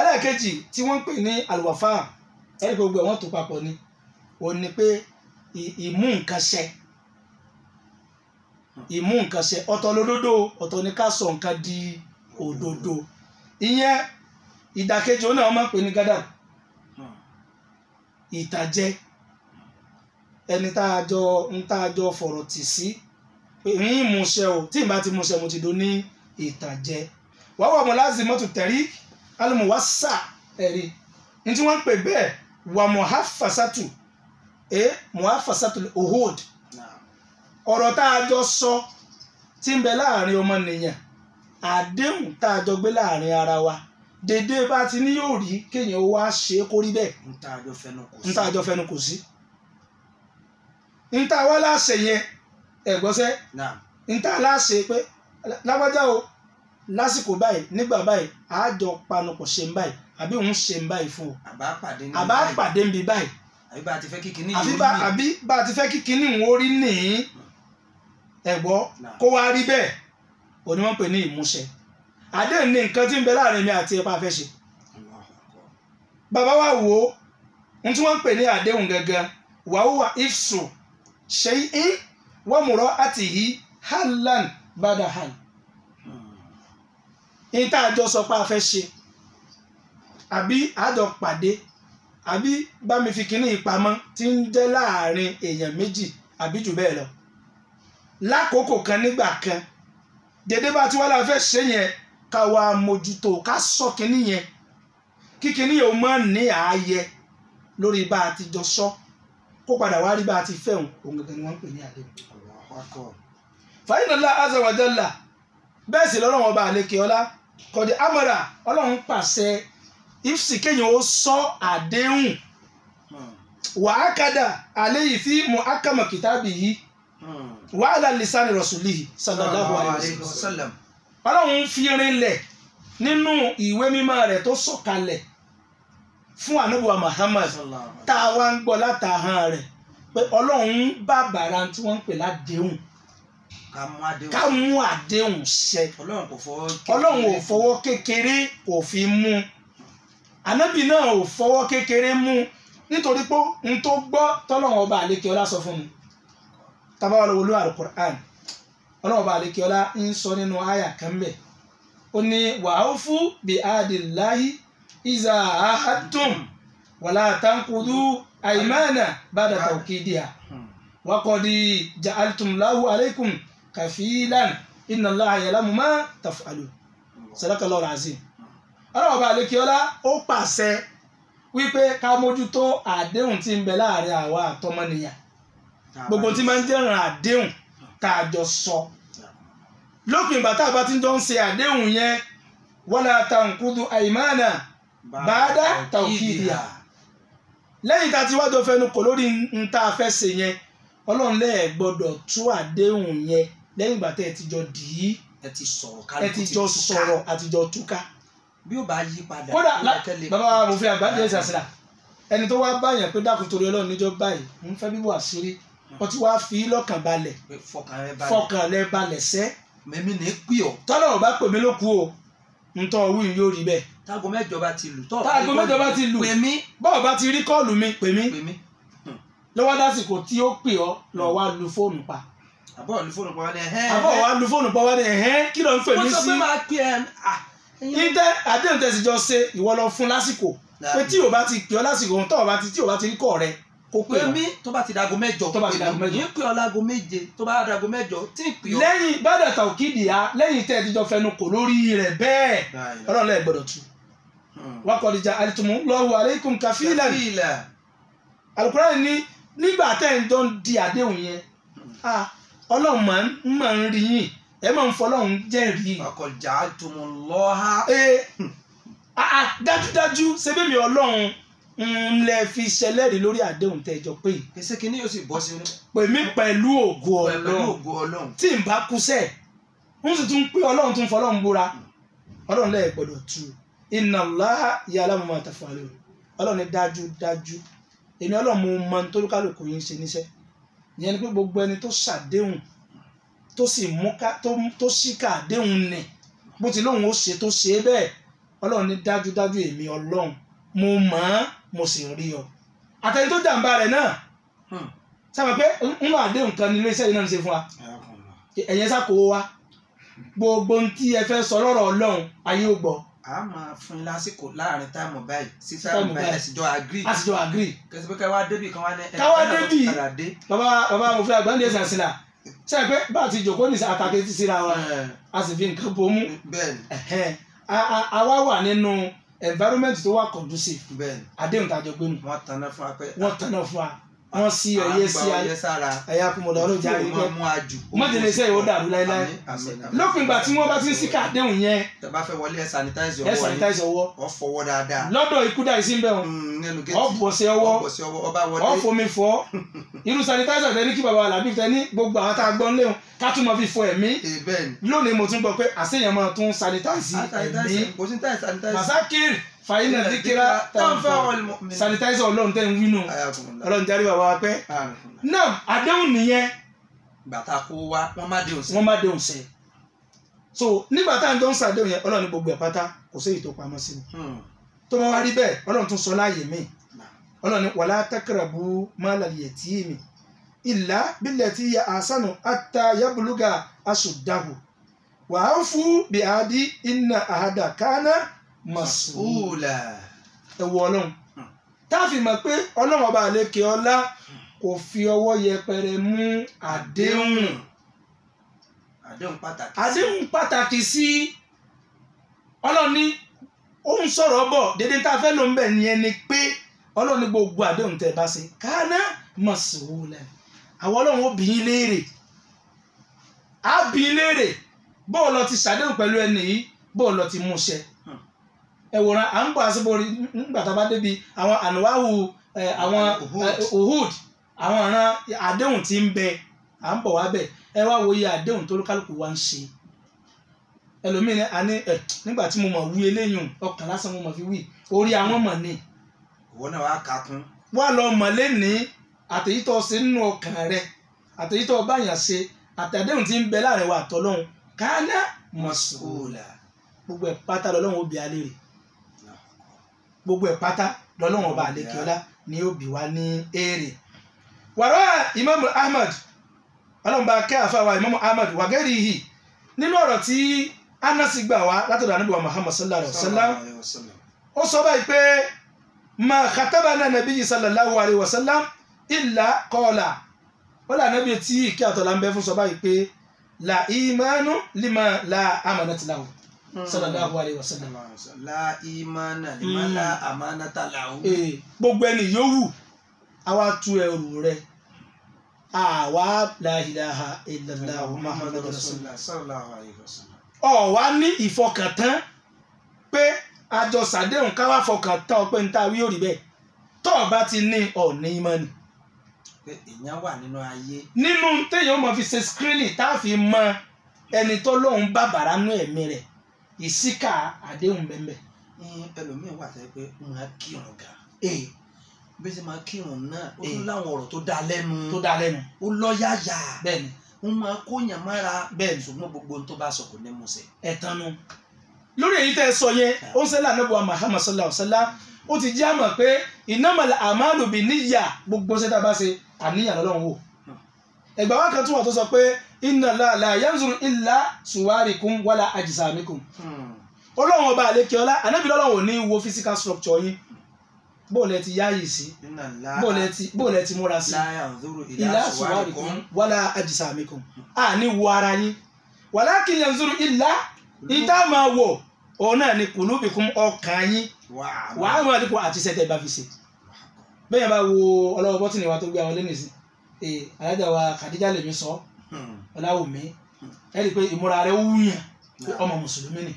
Ẹlẹ́ẹ̀kejì tí wọ́n ń pè ní àlùwàfà ẹ̀rí gbogbo ẹ̀ wọ́n tó papọ̀ ni. Òun ni pé ìmú nǹkan ṣẹ. Ìmú nǹkan ṣẹ. Ọ̀tọ̀ lódodo ọ̀tọ̀ ni ká sọ nǹkan di òdodo. Ìyẹn ìdàkejì òun náà wọ́n máa ń pè ní gádà. Hmm. Ìtàjẹ ẹni tá a jọ ń tá a jọ fọ̀rọ̀ tì sí ń múṣẹ o tí n bá ti mo ti do ní ìtàjẹ wàá wà mọ́ láti mọ́tò tẹ̀rí alimuwasa ẹ̀rí. Ní tí wọ́n ń pè bẹ́ẹ̀ wà muhafasatu ẹ muhafasatu ohod ọ̀rọ̀ tá a jọ sọ tí ń bẹ láàárín ọmọnìyàn àdéhùn tá a jọ gbé láàárín ara wa dédé bá ti ní yóò rí kéèyàn wá ṣe é kó rí bẹ́ẹ̀. Ń tá a jọ fẹnu kò ń tá a jọ fẹnu kò sí. Ń tá a wá láṣẹ yẹn ẹ̀gbọ́sẹ́ náà ń tá a láṣẹ pé lágbájá o lásìkò báyìí nígbà báyìí àájọ panupọ̀ ṣe ń báyìí àbí òun ṣe ń báyìí fún o? Àbá pàdé ń bi báyìí. àbí bá a ti fẹ́ kí kinní bá ó ní àbí bá a ti fẹ́ kí kinní ìwọ̀n orí nìyí ẹ̀gbọ́ kó wá rí bẹ́ẹ̀. Òní wọ́n pè ní ìmúṣẹ àdéhùn ní nǹkan tí ń bẹ láàárín mi àti ẹ̀pá fẹ́ ṣe. Bàbá wa wò ó ohun tí wọ́n ń pè ní àdéhùn gangan wàhùwà ifsu shay'in wa mura'atihi halan bada hal. Ní tá a jọ sọ pé a fẹ́ ṣe àbí àjọ pàdé àbí bá mi fi kíní ìpamọ́ tí ń jẹ́ láàárín èèyàn méjì àbí jù bẹ́ẹ̀ lọ. Lákòókò kan nígbà kan dédé bá ti wá la fẹ́ ṣe yẹn ká wá mójútó ká sọ kíní yẹn kí kíní yẹn ó má ní ààyè lórí bá a ti jọ sọ. Kó padà wá rí bá a ti fẹ́ òun òun gangan ni wọ́n ń pè ní àdéhùn. fàyínàlá azawajalla bẹ́ẹ̀ sì lọ́rọ̀ wọn bá àlekè ọlá kọ̀dé amọ̀ra ọlọ́run pàṣẹ ifsi kéèyàn ó sọ àdéhùn. Wàákàdà àléyìí tí mo ákàmọ̀ kìtàbì yìí wàhálà lisani rasulihi sallallahu alayhi wa sallam ọlọ́run fi rinlẹ̀ nínú ìwé mímọ́ rẹ̀ tó sọ̀kalẹ̀ fún anabuwa muhammad tá a wá ń gbọ́ látàhán rẹ̀ pé ọlọ́run bá bàrà tí wọ́n ń pè ládéhùn. Ká mú àdéhùn ṣẹ. Ọlọ́run ò fọwọ́ kékeré kò fi mú. Ànábì náà ò fọwọ́ kékeré mú. Nítorí pé n tó gbọ́ tọ́lọ́run ọba àlékè ọlá sọ fún mi. Tábàwọ̀ lọ́wọ́ olú alukur'an ọlọ́run ọba àlékè ọlá ń sọ nínú àyà kan bẹ̀. Ó ní wàhálfù bí adìláhi ìzà àhàtùm wàlá tankudu àìmánà bàdà tawkidiha wakọ̀dí ja'altum lahu alaykum kafilan. Inna allaha ya'lamu ma taf'alun. Sadaqallahu azim. Ọlọ́wọ́ bá alekiola ó pàṣẹ wípé ká mójútó àdéhùn tí ń bẹ láàárín àwa àtọmọnìyàn. Gbogbo tí máa ń jẹ́ràn àdéhùn tá a jọ sọ lópin ìgbà tá a bá ti jọ ń ṣe àdéhùn yẹn wala tankudu aymana ba'da tawkidiha lẹ́yìn tá a ti wá jọ fẹnu kò lórí n tá a fẹ́ ṣe yẹn ọlọ́run lẹ́ẹ̀ gbọ́dọ̀ tú àdéhùn yẹn lẹ́yìn ìgbà tẹ́ ẹ ti jọ dì í ẹ ti sọ̀rọ̀ ẹ kálukú ti jọ sọ̀rọ̀ àtijọ́ túká. bí ó bá yí padà kódà bàbá wa mo fi àgbájọ ẹ̀ sàṣìlà ẹni tó wá báyàn pé dákun torí ọlọ́run níjọ́ báyìí ń fẹ́ bíbọ̀ àṣírí wọ́n ti wá fi lọ́kàn balẹ̀ fọkàn rẹ lẹ balẹ̀ sẹ́ mẹ́mí ní pì ọ́. Tọ́lọ̀ ò bá pè mí ló kú o ntọ́ wí yóò rí bẹ́ẹ̀. Táago mẹ́jọ bá ti lù Táago mẹ́jọ bá ti lù. pè mí. Bọ́ọ̀ bá ti rí kọ́ọ̀lù mi pè mí. Pè mí. Lọ́wọ́ dásìkò tí ó pè ọ́ lọ wá lu fóònù pa. Àbọ̀ ní fóònù pa wá ní ẹ̀hẹ́n. Àbọ̀ wá lu fóònù pa wá ní ẹ̀hẹ́n. Kí ló ń pè mí wọ́n sọ sí? pé máa pè ẹ́ ìtẹ́ àdéhùn tẹ̀sí jọ ṣe ìwọ lọ fún lásìkò. Pé tí ò bá ti pè ọ́ lásìkò tó ò bá ti tí ò bá ti rí kọ́ rẹ kó pè mí tó bá ti dago mẹ́jọ. Tó bá ti dago mẹ́jọ. yín pè ọ́ lágo méje. Tó bá dago mẹ́jọ tí ì pè ọ́. lẹ́yìn bàdàtà òkìdí ya lẹ́yìn tẹ́ ẹ ti jọ fẹnu kò lórí rẹ̀ bẹ́ẹ̀ ọlọ́run lẹ́ẹ̀ gbọ́dọ̀ tu wakọ̀dìjà alitumu lọ́wọ́ aleikum kafilan. Fílẹ̀ alukurani ní nígbà tẹ́ ẹ ń di àdéhùn yẹn ọlọ́run máa ń ń rí yín. Ẹ máa ń fọlọ́run jẹ́rìí. Ọkọjà àtúmọ̀ lọ́ha ah, dájúdájú sebémi ọlọ́run ń lẹ fi ṣẹlẹ́rìí lórí àdéhùn tẹ́ ẹ jọ pé kẹsẹ́ kínní yóò sì bọ́ sí ní pè mí pẹ̀lú ògo ọlọ́run. tí n bá kú sẹ́ẹ̀ ń sì tún pé ọlọ́run tún fọlọ́run búra. Ọlọ́run lẹ́yìn gbọ́dọ̀ tu. Inna Allaha ya'lamu ma taf'alun. Ọlọ́run ní dájú dájú. Èmi ọlọ́run mo mọ tólúkálùkù yín ṣe níṣẹ́. Ìyẹn ni pé gbogbo ẹni tó ṣàdéhùn tó sì mú ká tó ṣíkà àdéhùn nì bó ti lóun ó ṣe tó ṣe bẹ́ẹ̀ ọlọ́run ní dájú dájú èmi ọlọ́run. Mo mọ̀ mo sì rí ọ. Àtẹni tó jàǹbá rẹ̀ náà Hmm. sábà pé nínú àdéhùn kan ní iléeṣẹ́ yìí náà ń ṣe fún wa? Ẹ̀yẹ sàkó wa gbogbo ohun tí ẹ fẹ́ sọ lọ́rọ̀ ọlọ́run ayé ò gbọ́. A máa fún yín lásìkò láàárín táìmù báyìí. Sí Táìmù báyìí báyìí. ẹ sì jọ agree. A sì jọ agree. Kẹsì pé káwá débì kan wá ní Ká wá ẹnìkan náà débì. bàbá bàbá mo fẹ́ àgbáńdé ẹ̀sìn àṣìlá ṣe pé bá a ti jòkó ní àtàkì ti síra wa. Ẹ, a sì fi nǹkan bomú. Bẹ́ẹ̀ni. Ẹ̀hẹ́n. A- a- a wá wà nínú environment tó wà conducive. Bẹ́ẹ̀ni. Àdéhùn tàjọ gbénu wọ́n tanná fún wa pé wọ́n tanná fún wa wọ́n sí ọyẹ sí ẹ̀yà pẹ́ máa mú àjù mọ́tẹ̀lẹ́ láéláé Àmín, àmín, àmín. lópin ìgbà tí wọ́n bá ti ń síkà àdéhùn yẹn ẹ sanitize ọwọ́ yín. sanitize ọwọ́. Ọ fọwọ́ dáadáa. Lọ́dọ̀ ikú dà sí ń bẹ̀ wọn. Mm, ọwọ́. Ọ bọ̀ sí ọwọ́. Ọba wọlé. Ọ fomi fọ. Irú sanitizer tẹ ní kí baba alábí tẹ ní gbogbo àwọn tá a gbọ́ léwu ká tún mọ fi fọ ẹ̀mí. Lónìí mo tún gbọ́ pé àṣeyàn máa tún sanitize ẹ̀mí. Sanitize. Kò sí fàyínà díkírà táǹfà ọ̀lùmọ̀ sanitizer ọlọ́run tẹ́ ń wínú ọlọ́run jáde bàbá wa pẹ́. Náà àdéhùn nìyẹn. Gbàtà kó wa wọ́n má dé òsì. wọ́n má déhùn sẹ́ so nígbà tá à ń jọ ń sàdéhùn yẹn ọlọ́run ní gbogbo ẹ̀ pátá kò sí èyí tó pamọ́ sí mi tó bá wá rí bẹ́ẹ̀ ọlọ́run tún sọ láàyè míì ọlọ́run ní wàlá taqrabu malal yatimi illa billati hiya ahsanu hatta yabluga ashuddahu wa awfu bi ahdi inna ahada kana mas'ula Mas'ula. ẹ wo ọlọ́run. Tá a fi mọ̀ pé ọlọ́run ọba àlekè ọlá kò fi ọwọ́ yẹpẹrẹ mú àdéhùn. Àdéhùn pàtàkì. àdéhùn pàtàkì sí. Ọlọ́run ní ó ń sọ̀rọ̀ bọ̀. Tá a fẹ́ ló ń bẹ̀ yẹn ni pé ọlọ́run ní gbogbo àdéhùn tẹ́ bá ṣe. Kana mas'ula. Àwọn ọlọ́run ó bí yín léèrè. Á bí yín léèrè. Bóò lọ ti ṣàdéhùn pẹ̀lú ẹni yìí bóò lọ ti mú ṣẹ ẹ wòran à ń bọ̀ àṣìbò rí nígbà tá a bá débi àwọn ànúwáhù ẹ, àwọn Uhud. àwọn ọ̀ràn àdéhùn tí ń bẹ à ń bọ̀ wá bẹ̀ ẹ wá wo iye àdéhùn tó kálukú wá ń ṣe ẹlòmíì ní a ní ẹ nígbà tí mo mọ̀ wí eléyìí ọkàn lásán mo mọ̀ fi wí orí àwọn mọ̀ ni ìwọ náà wàá kà kún. wá lọ mọ̀ lẹ́ni àtẹ̀yítọ́ ṣe nínú ọkàn rẹ àtẹ̀yítọ́ báyàn ṣe àtẹ̀déhùn tí ń bẹ láàárín wa àtọ́lọ́hún káná Mas'ula. gbogbo ẹ̀ pátá lọ́lọ́hún ó alẹ́ rè gbogbo ẹ̀ pátá lọ́lọ́hún ọba àlekèọ́lá ni ó bi wá ní èrè. wàrà imam ahmad ọlọ́mọba kẹ́ àfàwà imam ahmad wàgẹ́rì yìí nínú ọ̀rọ̀ tí anasi gbà wá látọ̀dọ̀ ànábì wa muhammad sallallahu alayhi wa sallam ó sọ báyìí pé ma khatabana nabiyyi sallallahu alayhi wa sallam illa qala ó là nábì tí ìkí àtọ̀là ń bẹ fún sọ báyìí pé la imanu lima la amanat lahu sallallahu alayhi wa sallam. la imana liman Mm. la amanata lahu. Ee, gbogbo ẹni yòówù àwa tú ẹrù rẹ àwa la ilaha illallah muhammadu rasulullah sallallahu alaihi wasallam. ọ wá ní ìfọkàntán pé àjọ sàdéhùn ká wá fọkàn tán ọ pé níta wí òrì bẹ́ẹ̀ tó o bá ti ní ọ̀ní ìmọ̀ni pé èèyàn wà nínú ayé. nínú téèyàn mọ̀ fi ṣe screening tá a fi mọ ẹni tó lóun bá bàrà nú ẹ̀mí rẹ̀ ìsíkà àdéhùn bẹ́ẹ̀ ẹlòmíín wà tẹ́ pé ó máa kírun gan. bí ṣe máa kírun náà ó tún láwọn ọ̀rọ̀ tó dáa lẹ́nu. tó dá lẹ́nu. Ó lọ́yàyà. bẹ́ẹ̀ ni ó máa kóyàn mára. bẹ́ẹ̀ ni ṣùgbọ́n gbogbo ohun tó bá sọ kò ní mú ṣẹ. ẹ̀tàn nu lórí èyí tẹ́ ẹ sọ yẹn ó ń sẹ́lá anábọ̀ Muhammad sallallahu alaihi wasallam. Ó ti jẹ́ àmọ̀ pé innamal a'malu binniya gbogbo ṣẹ́ta bá ṣe àníyàn lọ́lọ́run wò. Ẹgbà wa kan tún wà tó sọ pé inna Allaha la yanzuru illa suwarikum wala ajsamikum. Ọlọ́run ọba àlékè ọlá anábì lọ́lọ́run ò ní wo physical structure yín. Bóòlù ẹ ti yáàyè sí bóòlù ẹ ti ẹ múra sí. ìlà suwarikum wala ajsamikum. A ní wo ara yín. Walakin yanzuru illa ìta máa wò òun náà ni kùlùbìkún ọkàn yín. Wàá mọ̀ nípa àti sẹ́tẹ̀ bá fi ṣe. Bẹ́ẹ̀ bá wo ọlọ́wọ́ bọ́tìnì wa tó gbé àwọn lẹ́nu sí ee alájà wa Khadija lèmi sọ ọláwùmí ẹ rí i pé ìmúra rẹ̀ wúyàn pé ọmọ mùsùlùmí ni.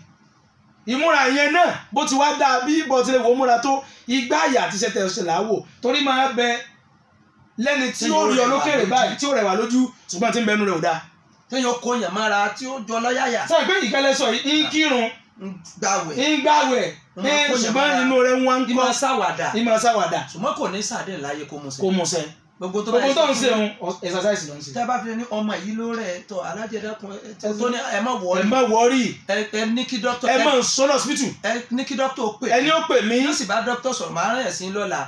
Ìmúra yẹn náà bó ti wá dáa bí bó ti lè wo múra tó igbá àyà àti sẹ́tẹ̀ ṣe là á wò. Torí máa bẹ lẹ́ni tí ó rí ọ lókèrè báyìí tí ó rẹwà lójú ṣùgbọ́n tí ń bẹnu rẹ̀ ò dáa. Téèyàn kóyàn mára tí ó jọ lọ́yàyà. Sọ pé ìkẹlẹ sọ yìí ń kírun gbàwẹ̀. ń gbàwẹ̀ ẹ kó ṣùgbọ́n inú rẹ̀ ń wá ń ìmọ̀ kọ́. sáwàdà. Ìmọ̀ sáwàdà. Ṣùgbọ́n kò ní sàdé láyé kó kó mú sẹ́ gbogbo tó ń ṣe òun. exercise ló ń ṣe. tẹ́ bá fi ní ọmọ yìí ló rẹ̀ tọ́ alájẹdẹ́kun tó ní ẹ má ẹ wọrí má wọrí. Ẹ ẹ ní kí dókítà ẹ má sọ lọ síbítù ẹ ní kí dókítà ó pè ẹni ó pè mí. Yóò sì bá dókítà sọ̀rọ̀ máa rán ẹ̀sìn lọ́la.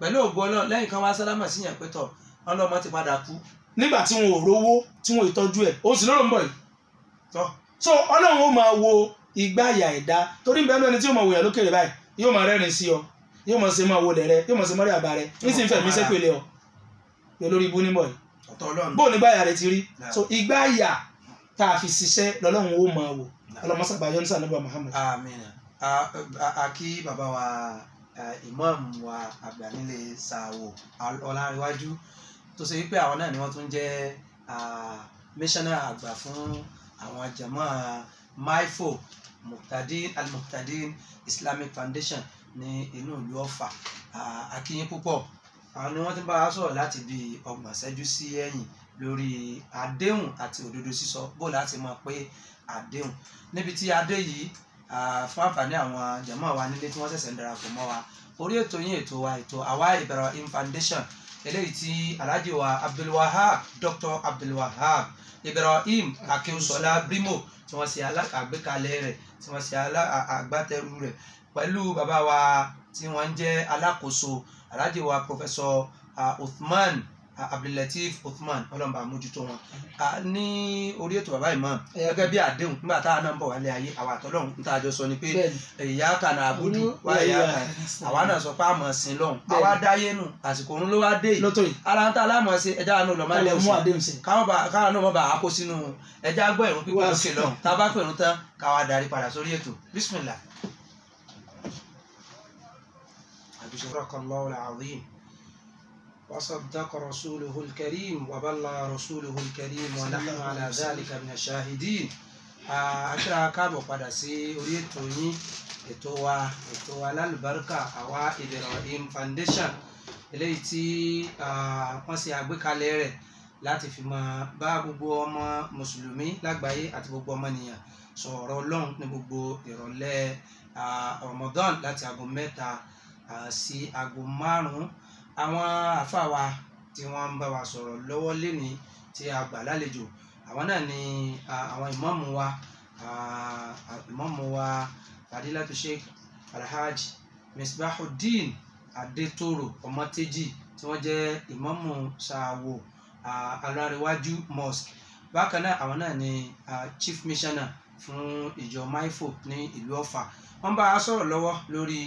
Pẹ̀lú ògo Ọlọ́run lẹ́yìn kan wá sálámà sí yẹn pé tọ̀ ọlọ́mọ ti padà kú. Nígbà tí wọn ò rówó tí wọn ò tọ́jú ẹ̀ òun sì lọ́rọ̀ ń bọ̀ yìí. so ọlọ́run ó máa wo ìgbà àyà ẹ̀dá torí ń bẹ́ẹ̀ lóni tí yóò máa wòyàn lókèrè báyìí yóò máa rẹ́rìn sí ọ yóò máa ṣe máa wo lẹ̀ rẹ yóò máa ṣe mọ́rí àbá rẹ. Ní sì ń fẹ̀mí sẹ́pẹ̀lẹ̀ ọ. Yóò lórí ibú níbọ̀ yìí. Bóun nígbà àyà rẹ ti rí? So ìgbà àyà tá a fi ṣiṣẹ́ lọ́lọ́run ó máa wò. Ọlọ́mọṣàgbà yọ nísà níbà Muhammad. amina a a- a kí bàbá wa imam wa àgbà nílé Sàwò Ọlárẹ̀wájú. Tó ṣe wípé àwọn náà ni wọ́n tún jẹ́ missioner àgbà fún àwọn jama maifo muhtadin al-muhtadin Islamic Foundation ní inú ìlú Ọ̀fà a kí yín púpọ̀. Ni wọ́n ti bá wa sọ̀rọ̀ láti bí ọgbọ̀n ṣẹ́jú sí ẹ̀yìn lórí àdéhùn àti òdodo sísọ bó láti mọ̀ pé àdéhùn. Níbi tí adé yìí fún àǹfààní àwọn jàmáà wa nílé tí wọ́n ṣẹ̀ṣẹ̀ ń darapọ̀ mọ́ wa orí ètò yín ètò wa ètò àwa Ibrahim Foundation eléyìí tí alhaji wa Abdulwahab Dr. Abdulwahab Ibrahim Akínṣọlá Brimo tí wọ́n ṣe alá- àgbékalẹ̀ rẹ̀ tí wọ́n ṣe àgbátẹrù rẹ̀ pẹ̀lú bàbá wa tí wọ́n ń jẹ́ alákòóso alhaji wa professor uh, uthman abdulateef uthman. Ọlọ́mọba àmójútó wọn. Ní orí ètò bàbá ìmọ̀ gẹ́gẹ́ bí àdéhùn nígbà táwọn náà ń bọ̀ wálé ayé àwọn àtọ́lọ́hún níta àjọ sọ ni pé ìyá kan àbúdù wá ìyá kan àwa náà sọ pé àmọ̀ sí lọ́hùn àwa dáyé nù àsìkò òun ló wá dé. Yìí ara ń tà láàmọ̀ sí ẹja àánú lọ́ọ́ má lé kálẹ̀ mú òsì. àdéhùn sí. Káwọn bá náà má bàa kó sínú ẹja gbọ́ ìrún pípẹ́ Wá lókè lọ́hùn tá a bá pẹ̀rún tán káwa darí padà sórí ètò. Bísímìlà. صدق الله العظيم وصدق رسوله الكريم وبلغ رسوله الكريم ونحن على ذلك من الشاهدين akíra káàbọ̀ padà sí orí ètò yín ètò wa ètò alálùbáríkà àwa Ibrahim Foundation eléyìí tí ah, wọ́n ṣe àgbékalẹ̀ rẹ̀ láti fi máa bá gbogbo ọmọ mùsùlùmí lágbàáyé àti gbogbo ọmọnìyàn sọ̀rọ̀ ọlọ́run ní gbogbo ìrọ̀lẹ́ ah, Ramadan láti aago mẹ́ta ah, sí aago márùn-ún. Àwọn àfáà wa tí wọ́n ń bá wa sọ̀rọ̀ lọ́wọ́ lénìí tí a gbà lálejò àwọn náà ni àwọn ìmáàmù wa ìmáàmù wa fadilatu sheikh alhaji misbahuddin adetoro ọmọtẹjì tí wọ́n jẹ́ ìmáàmù sàwò alárẹ̀wájú mosque. Bákan náà àwọn náà ni chief missioner fún ìjọ maifo ní ìlú ọ̀fà. Wọ́n bá a sọ̀rọ̀ lọ́wọ́ lórí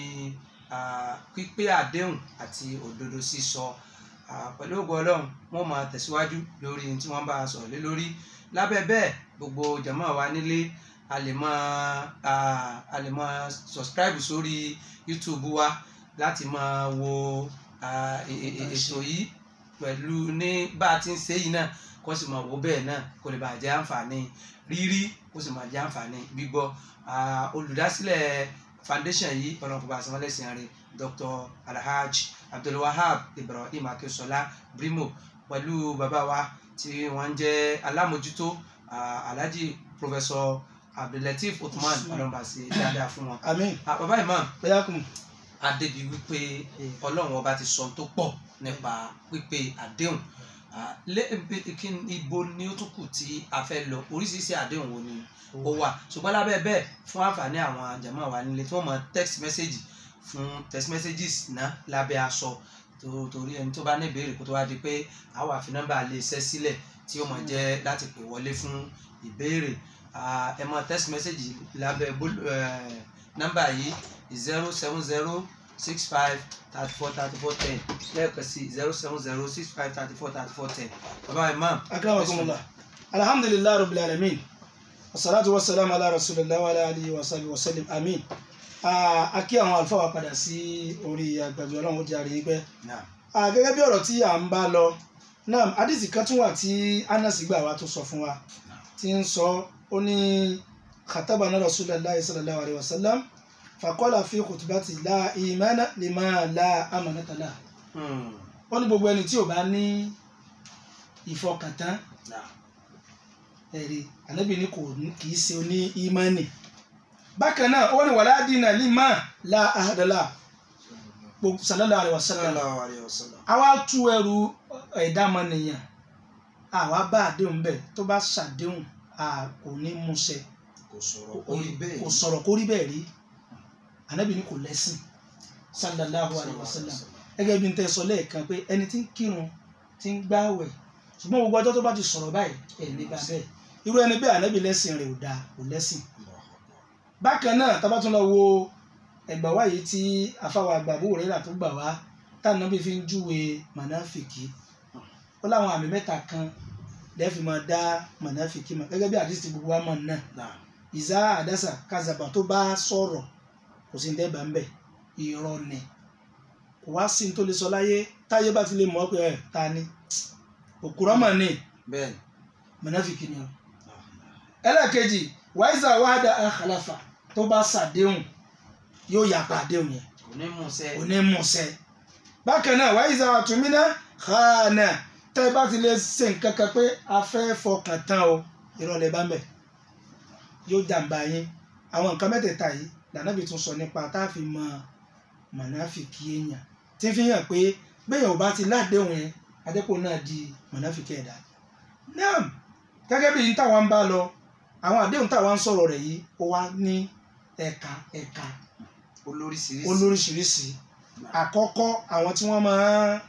pípé àdéhùn àti òdodo sísọ. Pẹ̀lú ògo ọlọ́run wọ́n máa tẹ̀síwájú lórí ohun tí wọ́n bá sọ̀rọ̀ lé lórí. Lábẹ́ bẹ́ẹ̀ gbogbo jàmáà wa nílé a lè máa a lè subscribe sórí YouTube wa láti máa wo e- e- e- ètò yìí pẹ̀lú ní bá a ti ń ṣe yìí náà kó sì máa wo bẹ́ẹ̀ náà kó lè bàa jẹ́ àǹfààní rírí kó sì máa jẹ́ àǹfààní gbígbọ́. Olùdásílẹ̀ foundation yìí ọlọ́run kó bá a san wọ́n lẹ́sìn rẹ̀ Dr. Alhaji Abdulwahab Ibrahim Akesola Brimo pẹ̀lú bàbá wa tí wọ́n jẹ́ alámòjútó Alhaji Professor Abdulateef ọlọ́run bá ṣe dáadáa fún wọn. àmín bàbá imam adébi wípé ọlọ́run ọba ti sọ tó pọ̀ nípa pípé àdéhùn ibo ni ó tún kù tí a fẹ́ lọ oríṣiríṣi àdéhùn wo ni ó wà. Ṣùgbọ́n lábẹ́ bẹ́ẹ̀ fún àǹfààní àwọn jàmáà wa nílé tí wọ́n mọ text message fún text messages náà lábẹ́ aṣọ. Torí ẹni tó bá ní ìbéèrè kó tó wá di pé a wà fi nọ́mbà lè ṣẹ́ sílẹ̀ tí ó mọ̀ jẹ́ láti pè wọlé fún ìbéèrè. Ẹ mọ text message lábẹ́ nọ́mbà yìí zero seven zero six five thirty four thirty four ten. Lẹ́ẹ̀kan sí zero seven zero six five thirty four thirty four ten. Bàbá imam akramakumullah alhamdulillahi rabbil alamin wassalatu wassalamu ala rasulillah wa ala alihi wa sahbihi wa sallim. Amin. A kí àwọn àlùfáà wa padà sí orí agbègbè ọlọ́run ó jẹ́ àríyìn pẹ́. Gẹ́gẹ́ bí ọ̀rọ̀ tí à ń bá lọ náà hadisi kan tún wà tí Anas gbà wá tó sọ fún wa tí ń sọ ó ní khatabana rasulullahi sallallahu alayhi wa sallam faqala fi khutbati la imana lima la amanata la Hmm, ní gbogbo ẹni tí ò bá ní ìfọkàntán ẹ̀rí ànábì ní kò kì í ṣe oní ìmánì. Bákan náà ó ní wàlá dínà lima la ahadala sallallahu alayhi wa sallam. Àwa tú ẹrù ẹ̀dá ọmọnìyàn. Àwa bá àdéhùn bẹ́ẹ̀. Tó bá ṣàdéhùn a kò ní múṣẹ kò sọ̀rọ̀ orí bẹ́ẹ̀. Rí ànábì kò lẹ́sìn. Sallallahu alayhi wa sallam. Gẹ́gẹ́ bí n tẹ́ sọ lẹ́ẹ̀kan pé ẹni tí ń kírun tí ń gbáwẹ̀ ṣùgbọ́n gbogbo ọjọ́ tó bá ti sọ̀rọ̀ báyìí ẹ̀ ní bá bẹ́ẹ̀ irú ẹni bẹ́ẹ̀ ànábì lẹ́sìn rẹ̀ ò dáa kò lẹ́sìn. Bákan náà tá bá tún lọ wo ẹgbà wá yìí tí afáwa àgbàbó rẹ̀ rà tó gbà wá tànàbí fi ń júwe mọ̀nàfìkì ó láwọn àmì mẹ́ta kan lẹ́ẹ̀fì máa dá mọ̀nàfìkì mọ̀. Gẹ́gẹ́ bí àdìsí gbogbo wa mọ̀ náà. Ìzá àdásà kazaba tó bá sọ̀rọ̀ kò sí ní dẹ́gbà ń bẹ̀. Irọ́ ni. Kò wá sí ní tó lè sọ láyé. Táyé bá ti lè mọ̀ pé ẹ̀ ta ni? Òkúrọ́ mọ̀ ni. Bẹ́ẹ̀ ni mọ̀nàfìkì ni ọ. Ẹlẹ́ẹ̀kejì wáìsà wàhádà àkàlàfà tó bá ṣàdéhùn yóò yàpá àdéhùn yẹn. Kò ní mú sẹ́ kò ní mú ṣẹ. bákan náà wáìsà àtúmínà hànà tẹ́ ẹ bá ti lè ṣe nǹkan kan pé a fẹ́ fọkàn tán o ìrọ̀lẹ́ bá bẹ̀. Yóò jàǹbá yín. Àwọn nǹkan mẹ́tẹ̀ẹ̀ta yìí lànàbì tún sọ nípa tá a fi mọ mọ̀nàfìkì èèyàn. Tí fi hàn pé bẹ́ẹ̀ ò bá ti ládéhùn yẹn adépò náà di mọ̀nàfìkì ẹ̀dá. náà gẹ́gẹ́ bí n ń bá lọ àwọn àdéhùn táwa ń sọ̀rọ̀ rẹ̀ yìí ó wá ní ẹ̀ka ẹ̀ka olóríṣiríṣi àkọ́kọ́ àwọn tí wọ́n máa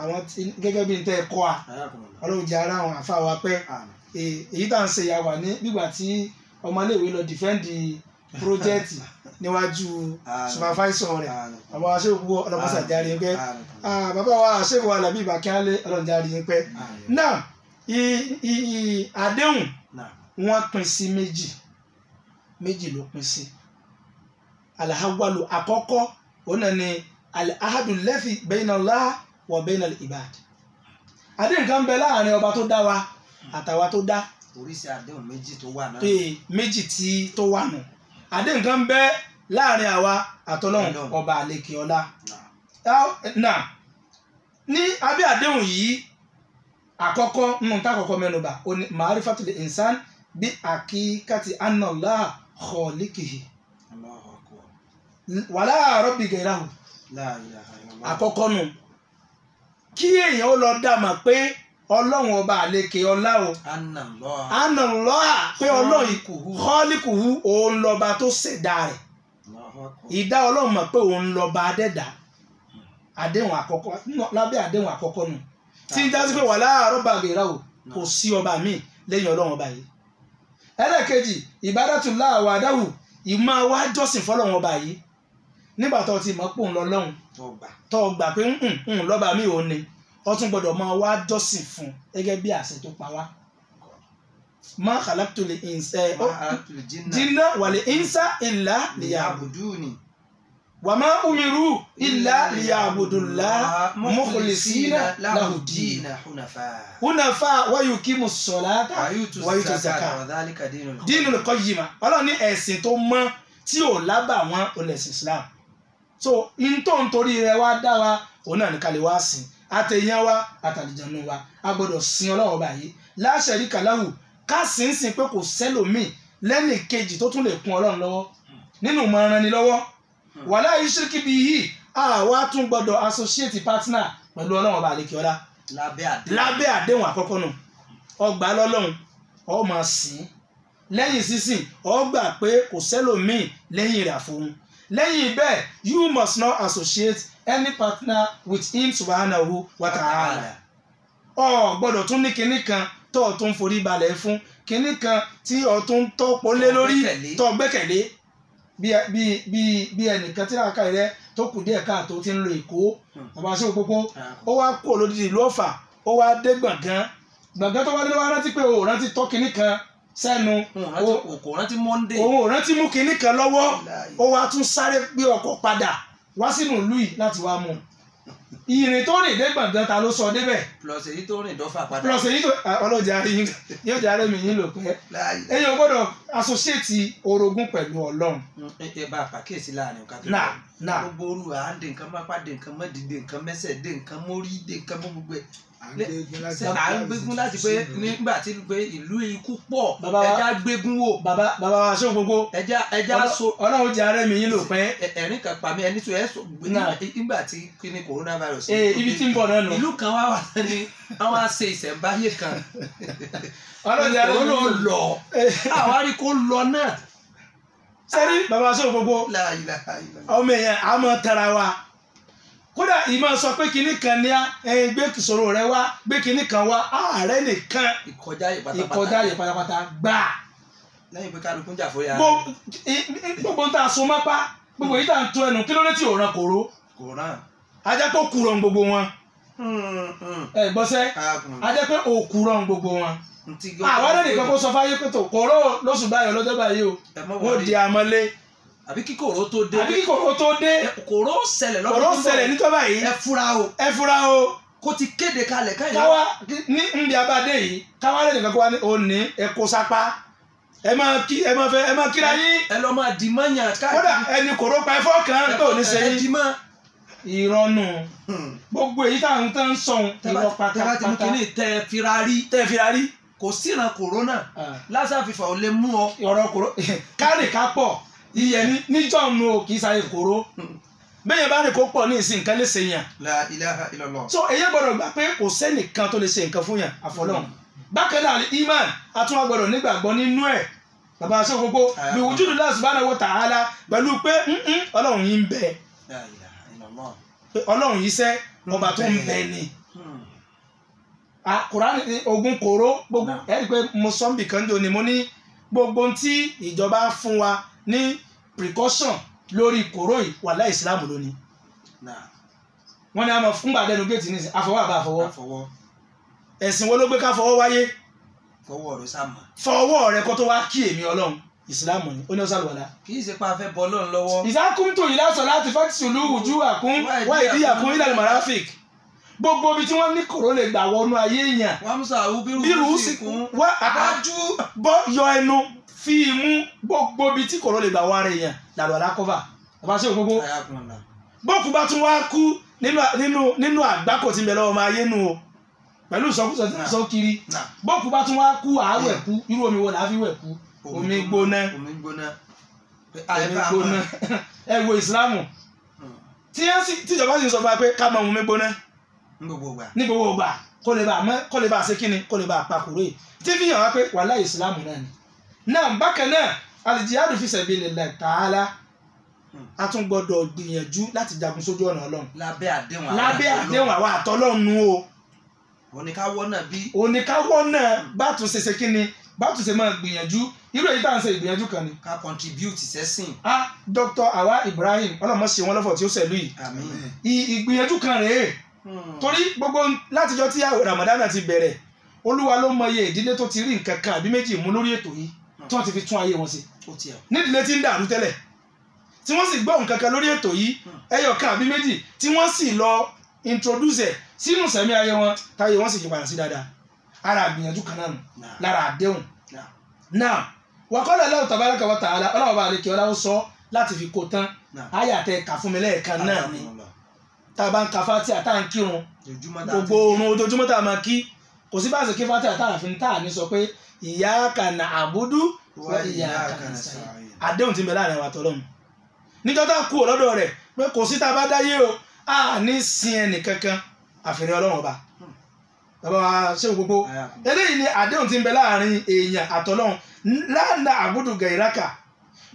àwọn gẹ́gẹ́ bí n tẹ́ ẹ kọ́ a ọlọ́run jẹ́ ara àwọn àfa wa pẹ́ Àmín. Èyí- tá à ń ṣe ya wà ní gbígbà tí ọmọléèwé lọ dìfẹ́ǹdì pírójẹ́ẹ̀tì níwájú supervisor rẹ̀ bàbá wa ṣe gbogbo ọlọ́mọṣà járe pẹ́ Àmín. Ah, bàbá wa ṣèkò alábí ìbákẹ́lẹ́ ọlọ́run járe pẹ́ Àmín. náà àdéhùn. Wọ́n pín sí méjì. Méjì ló pín sí. Alahawalu àkọ́kọ́ òun náà ni alahadu lẹ́fì bayna Allah wa bayna al-ibad. Àdéhùn kan bẹ láàárín ọba tó dá wa àtàwa tó dá. Oríṣi àdéhùn méjì tó wà náà. Pé méjì tí tó wà nù. Àdéhùn kan bẹ láàárín àwa àtọlọ́hun ọba àlekè ọlá. Náà ní abẹ́ àdéhùn yìí àkọ́kọ́ nínú tá àkọ́kọ́ mẹ́nuba ó ní ma'rifatul insan bí àkíkàtì Allah khaliqihi wàlá rabbi gairahu àkọ́kọ́ nù. Kí èèyàn ó lọ dàmà pé ọlọ́run ọba àlekè ọlá o. Anna Allah pé ọlọ́run Khaliquhu. òun lọ́ba tó ṣẹ̀dá rẹ̀. Ìdá ọlọ́run mọ̀ pé òun lọ́ba adẹ́dá. Àdéhùn àkọ́kọ́ lábẹ́ àdéhùn àkọ́kọ́ nù. Tí ń jásí pé wà láàárọ̀ bá gbèrà o kò sí ọba míì lẹ́yìn ọlọ́run ọba yìí ẹlẹ́ẹ̀kejì ìbádàtú láàwọ̀ àdáwù ìmọ̀ wá jọ́sìn fọlọ́run ọba yìí nígbà tó ti mọ̀ òun lọ́lọ́run Tó gbà. tó gbà pé ń ń lọ́ba míì ò ní ó tún gbọ́dọ̀ máa wá jọ́sìn fún gẹ́gẹ́ bí àṣẹ tó pa wá má khalaqtu lil Ma jinna wal insa illa liya'budun liya'buduni. Wàmà umiru illa liya'budullaha mukhlisina lahu ddin dina hunafa. hunafa wa yuqimu ssalata Wàyútu wa yutu zakata zakata. wa dhalika dinul qayyim. dinul qayyima ọlọ́run ní ẹ̀sìn tó mọ́ tí ò lábà wọn ò lẹ̀sìn islam. So in tó ń torí rẹ̀ wá dá wa òun náà ní ká lè wá sìn. Àtẹ̀yàn wa àtàlìjànú wa a gbọ́dọ̀ sin ọlọ́run ọba yìí. La sharika lahu ká sìn sìn pé kò sẹ́lòmíì lẹ́nì kejì tó tún lè kún ọlọ́run lọ́wọ́. Nínú ìmọ̀ràn ni lọ́wọ́ wàlá bíi yìí àwa tún gbọ́dọ̀ associate partner pẹ̀lú ọlọ́run ọba Lábẹ́ àdéhùn. lábẹ́ àdéhùn àkọ́kọ́ nù ọgbà lọ́lọ́run ọ máa sìn lẹ́yìn sísìn ọ gbà pé kò sẹ́lòmíì lẹ́yìn rẹ̀ àfohùn lẹ́yìn bẹ́ẹ̀ you must not associate any partner with him subhanahu wa ta'ala. Ọ gbọ́dọ̀ tún ní kinní kan tó o tún forí balẹ̀ fún. Kinní kan tí o tún tọ́pọ̀ lé lórí tó gbẹ́kẹ̀lé bí ẹnìkan tí láàká rẹ tó kù díẹ̀ káàtó ti ń lo èkó. Hmm. bàbá aṣọ pópó. Ah. ó wá kú olódìdí ìlú ọ̀fà. Ó wá dé gbọ̀ngàn gbọ̀ngàn tó wá dé wá rántí pé òun rántí tọ́ kinní kan sẹ́nu. Òun Monday. òun ò rántí mú kinní kan lọ́wọ́. Ó wá tún sáré gbé ọkọ̀ padà wá sínú ìlú yìí láti wá mú un ìrìn tó rìn dé gbọ̀ngàn ta ló sọ débẹ̀ Plus èyí tó rìn dọ́fà padà. plus èyí tó ọlọ́jà yín yóò jáde mi yín lò pẹ́ ẹ̀yin ò gbọ́dọ̀ associate orogún pẹ̀lú ọlọ́run ẹ bá a pàkíyèsí láàárín ọ̀ka tó lọ. náà gbogbo olú à ń de nǹkan mápá de nǹkan mọ́dì de nǹkan mẹ́sẹ̀ de nǹkan mórí de nǹkan mọ́ gbogbo ẹ̀. À ń gbégún láti pé nígbà tí pé ìlú ikú pọ̀ wa- ẹja gbégún wò. Bàbá bàbá wa aṣọ gbogbo. Ẹja ẹja so ọlọ́run jáde mi yín lò pẹ́ ẹ̀rín kan pa mí ẹni tó ẹ sọ nígbà tí kíni coronavirus. ee ibi tí ń bọ̀ náà nù. Ìlú kan wá wà ní àwọn àṣe ìṣẹ̀ǹbáyé kan. Ọlọ́run jáde mi òun yín lò. Lọ. Àwọn àrí kó lọ náà. sẹ́rí bàbá aṣọ gbogbo. La ilaha illallah. ọmọ èèyàn máa tara wa kódà ìmọ̀ sọ pé kinní kan ní gbé ìṣòro rẹ wá gbé kinní kan wá ààrẹ nìkan ìkọjá yìí pátápátá. Gbà. Lẹ́yìn pé kálukú ń jà fún ya Gbogbo- ń tà so mápá gbogbo yìí tà ń tó ẹnu kí ló dé tí òòràn kòró? Kò rán. ajá pé òkúrọ̀ ń gbogbo wọn. Ẹ gbọ́sẹ́ ajá pé òkúrọ̀ ń gbogbo wọn. Àwọn ẹni nìkan kó sọ fáyé pé tó kòró lóṣù báyìí lọ́jọ́ báyìí o. Wọ́n di àmọ́lé àbí kí kòró tó dé? Àbí kí kòró tó dé? Ẹ, kòró ṣẹlẹ̀ lọ́dún kòró tó bọ̀. ṣẹlẹ̀ nítorí báyìí. Ẹ fura o. Ẹ fura o. Kó ti kéde kalẹ̀ káyọ̀ káwa ní nbí abadé yìí káwa lè nìkan kó wa ní òní ẹ kó sápá. Ẹ máa kí ẹ máa fẹ́ ẹ máa kíra yín. Ẹ lọ máa di mọ́yàn kódà ẹni kòró pa ẹfọ́ kan tó ní ẹ di sẹ́yìn mọ́. Ìrọ̀nù gbogbo èyí táwọn tó ń sọ̀hún tẹ́bá ìrọ̀ tẹ́bá ti mú pátápátá. kínní tẹ́ ẹ fira rí. Tẹ́ ẹ fi rárí kò síran kòrónà lásán fífa ò lè mú ọ. Ọ̀rọ̀ kòró. Kárì iye níjọ́ nu o kì í sáyé kòró bẹ́ẹ̀ bá rìn kó pọ̀ ní ìsìn nǹkan lè ṣe yàn. La ilaha illallah. So èyí gbọ́dọ̀ gbà pé kò sẹ́nìkan tó lè ṣe nǹkan fún yàn àfọlọ́hún bákan náà iman atúnwá gbọ́dọ̀ nígbàgbọ́ nínú ẹ̀. Bàbá aṣọ gbogbo bí wujudu Allah subhanahu wa ta'ala pẹ̀lú pé "Mm-mm, ọlọ́run yìí ń bẹ. Ọlọ́run yìí sẹ́ ọba tó ń bẹ. ni. Hmm. Ah, Kùránì ní ogun kòró gbogbo ẹ̀rí pé mo sọ níbi kan jò ní mo ní gbogbo tí ìjọba fún wa ní precaution lórí kòró yìí wàláhì ìsìlámù lónìí wọ́n ní a máa fún gbàdẹ́nu géètì ní àfọwọ́ àbá àfọwọ́ ẹ̀sìn wo ló gbé ká fọwọ́ wáyé? Fọwọ́ rẹ̀ sàmà. fọwọ́ rẹ kó tó wá kí èmi ọlọ́run ìsìlámù ni ó ní ọ̀sán àlùwàlá. Kì í ṣe pé a fẹ́ bọ́ lọ́run lọ́wọ́. ìsákúntò yìí lásán láti fẹ́tìsùlù ojú àkún wá ìdíyàkún ilẹ̀ marafik gbogbo ibi tí wọ́n ní kòró lè gbà wọnú ayé èèyàn. Wọ́n mú sàwú bírú bí rùú sì kún. wá àájú bọ́ yọ ẹnu fi imú gbogbo ibi tí kòró lè gbà wọ ara èèyàn làlọ́ àlákọ́fà bàbá gbogbo Ayakunla. bọ́ọ̀kú bá tún wá kú nínú àgbákò tí ń bẹ lọ́wọ́ máa yé nu o. Pẹ̀lú ìsọkúsọ tí wọ́n sọ kiri. Bọ́ọ̀kú bá tún wá kú àáwẹ̀ kú irú omi wo làá fi wẹ̀ kú? Omi gbóná. Omi gbóná. Ẹ wo ìsìlámù. Tí yẹn sì tíjọba sì ń sọ fún wa pé ká mu omi gbóná. Ní gbogbo ìgbà. Kó lè bá mọ ṣe kíni kó lè bá kúrò yìí. Tí fi hàn wá pé wàhálà ìsìlámù náà ni. Náà bákan náà alìjìyàdù fi sabilillah ta'ala a tún gbọ́dọ̀ gbìyànjú láti jagun sójú ọ̀nà ọlọ́run Lábẹ́ àdéhùn àwọn lábẹ́ àdéhùn àwọn àtọ́lọ́run o Oníkáwọ́ náà bí. oníkáwọ́ náà bá tún ṣe ṣe kíni bá tún ṣe máa gbìyànjú irú èyí tá à ń ṣe ìgbìyànjú kan ni. Ká contribute sẹ́sìn. a Dr. Awa Ibrahim ọlọ́mọ ṣe wọn lọ́fọ̀ tí ó ṣẹlú yìí Àmín. Ìgbìyànjú kan rèé torí gbogbo látijọ́ tí Ramadan ti bẹ̀rẹ̀ olúwa ló mọ iye ìdílé tó ti rí nǹkan kan àbí méjì mú lórí ètò yìí tí wọ́n ti fi tún ayé wọn ṣe. Nídìílé tí ń dàrú tẹ́lẹ̀ tí wọ́n sì gbọ́ nǹkan kan lórí ètò yìí ẹyọ kan àbí méjì tí wọ́n sì lọ introduce ẹ̀ sínú sẹ̀mí ayé wọn táyé wọn sì yí padà sí dáadáa. Ara àgbìyànjú kan náà lára àdéhùn. Náà. wàkọ́lẹ̀ Allahu tabaraka wa ta'ala ọlọ́wọ́ bá àlekè ó sọ láti fi kó tán. Náà. àyà tẹ kà fún mi lẹ́ẹ̀kan náà ni. Tá a bá ń ka Fatiha tá à ń kírun tá a gbogbo oorun ojoojúmọ́ tá a máa kí. Kò sí bá a ṣe kí Fatiha tá a fi ń tà ní sọ pé iyyaka na'budu wa iyyaka nasta'in àdéhùn tí ń bẹ láàárín àwọn àtọ́lọ́mù níjọ́ tá a kú lọ́dọ̀ rẹ̀ pé kò sí tá a bá dáyé o a ní sin ẹnì kankan àfihàn ọlọ́run ọba. Bàbá wa ṣé gbogbo? Eléyìí ni àdéhùn tí ń bẹ láàárín èèyàn àtọ́lọ́run. Lánàá àbúdù gẹ̀ẹ́ráka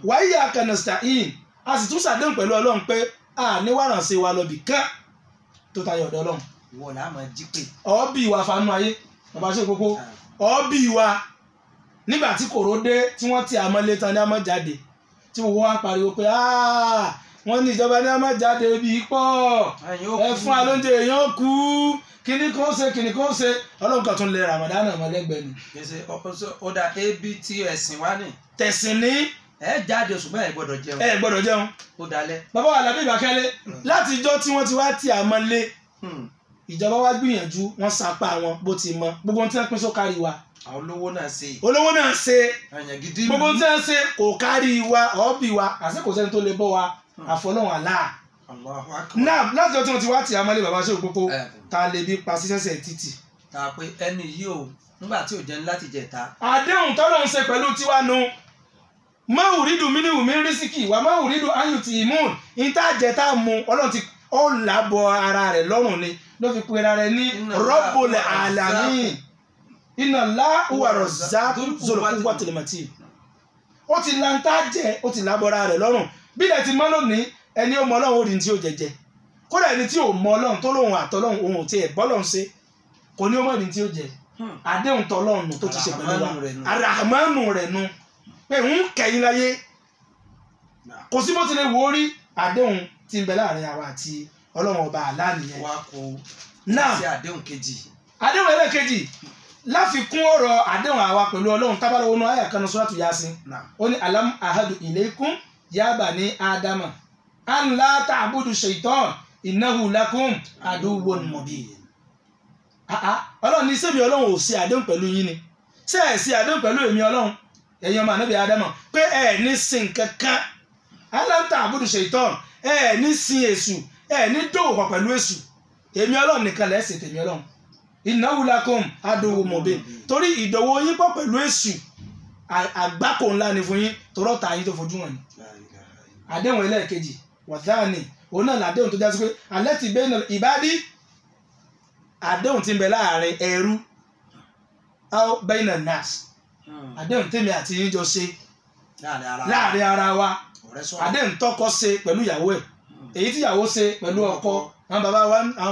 wa iyyaka nasta'in. A sì tún ṣàdéhùn pẹ̀lú ọlọ́run pé a ní wàràǹsẹ̀ wa lọ́bì kán tó tayọ ọ̀dọ̀ ọlọ́run. Ìwọ làá máa jí pé. ọ̀ọ́bì wa fanú ayé. Bàbá ṣe gbogbo? Ọ̀ọ́bì wa nígbà tí kòró dé tí wọ́n ti àmọ́ lé tán ní àmọ́ jáde. Tí wa ń pariwo pé "Ah, wọ́n ní ìjọba ní àmọ́ jáde bí pọ̀. Ẹ fún alóúnjẹ èèyàn kú. Kíní kan ṣe kíní kan ṣe. Ọlọ́run kan tún lè Ramadan ọmọ lẹ́gbẹ̀ẹ́ ni. Gbèsè dá ebi tí ẹ̀sìn wá ní. tẹ̀sìn ní Ẹ jáde ṣùgbọ́n ẹ gbọ́dọ̀ jẹun. ẹ gbọ́dọ̀ jẹun. Ó dalẹ̀. bàbá wa làbí ìbákẹ́lẹ́ láti ijọ́ tí wọ́n ti wá ti àmọ́ lé Hmm. ìjọba wa gbìyànjú wọ́n sapá wọn bó ti mọ. Gbogbo ohun tí wọ́n pín sókàrí wa olówó náà ṣe. olówó náà ṣe. Ẹ̀yàn gidi. gbogbo tí wọ́n ṣe kò kárí wa ọ̀ọ́bì wa. Àṣẹ kò sẹ́ni tó lè bọ́ wa? Àfọlọ́hún àlá. Náà láti ọjọ́ tí wọ́n ti wá ti àmọ́lé bàbá ṣe òpópó ta lè bí pa sísẹ́sẹ̀ títì. ta pé ẹni yìí o nígbà tí ò jẹun láti jẹta. Àdéhùn tọ́lọ́ ń ṣe pẹ̀lú tiwa nu. Máwùrídùn mínú mi rísíkì wà máwùrídùn ayù ti imun ìta jẹta mu ọlọ́run ti ó làbọ̀ ara rẹ̀ lọ́rùn ni. Ló fi pera rẹ̀ ní Inna Rabbul Allaha huwa razzaqu zul quwwatil matin ó ti lanta jẹ ó ti làbọ̀ ara rẹ̀ lọ́rùn. Bí ilẹ̀ ti mọ́ lónìí ẹni ó mọ ọlọ́run ó rí ní tí ó jẹjẹ. Kódà ẹni tí ò mọ ọlọ́run tó lóun àtọ́lọ́run òun ò tiẹ̀ bọ́lọ́run ṣe kò ní ó mọ̀ ní tí ó jẹ. Hmm. àdéhùn tọlọ́run tó ti ṣe pẹ̀lú wa. Arahamanu rẹ̀ nu. pé ń kẹ́yìn láyé. Kò sí bó ti lè wò ó rí àdéhùn tí ń bẹ láàárín àwa àti ọlọ́run ọba àlá nìyẹn. kó náà. Sí àdéhùn kejì? Àdéhùn ẹlẹ́ẹ̀kejì láfikún ọ̀rọ̀ àdéhùn àwa pẹ̀lú ọlọ́run tábàlọ́ wọnú àyà kan suratu Yasin ó ní alam ahadu ilaykum ya bani ádámà an la ta'budu shaitan innahu lakum aduwwun mubin. Ọlọ́run ní sẹ́mi ọlọ́run ò sí àdéhùn pẹ̀lú yín ni. Ṣé ẹ̀ sí àdéhùn pẹ̀lú èmi ọlọ́run? Ẹ̀yin ọmọ ànábì ádámà pé ẹ̀ ní sin kankan aláǹtà àbúrò ṣèitán ẹ̀ ní sin èṣù ẹ̀ ní dòwò pẹ̀lú èṣù. Èmi ọlọ́run nìkan lẹ́sìn tèmi ọlọ́run aduwwun mubin. torí ìdòwò yín pọ̀ pẹ̀lú èṣù. Àgbákò ńlá ni fún yín. Torọ́ ta yín tó fojú wọn ni. Àdéhùn ẹlẹ́ẹ̀kejì wàtáàní òun náà làdéhùn tó jásí pé alẹ́ ti bẹ́ẹ̀ náà ìbádí àdéhùn ti ń bẹ láàárín ẹrú bẹ́ẹ̀ náà nas. Àdéhùn tèmi àti yín jọ ṣe láàárín ara wa. àdéhùn tọkọ ṣe pẹ̀lú ìyàwó ẹ̀. Èyí tí ìyàwó ṣe pẹ̀lú ọkọ àwọn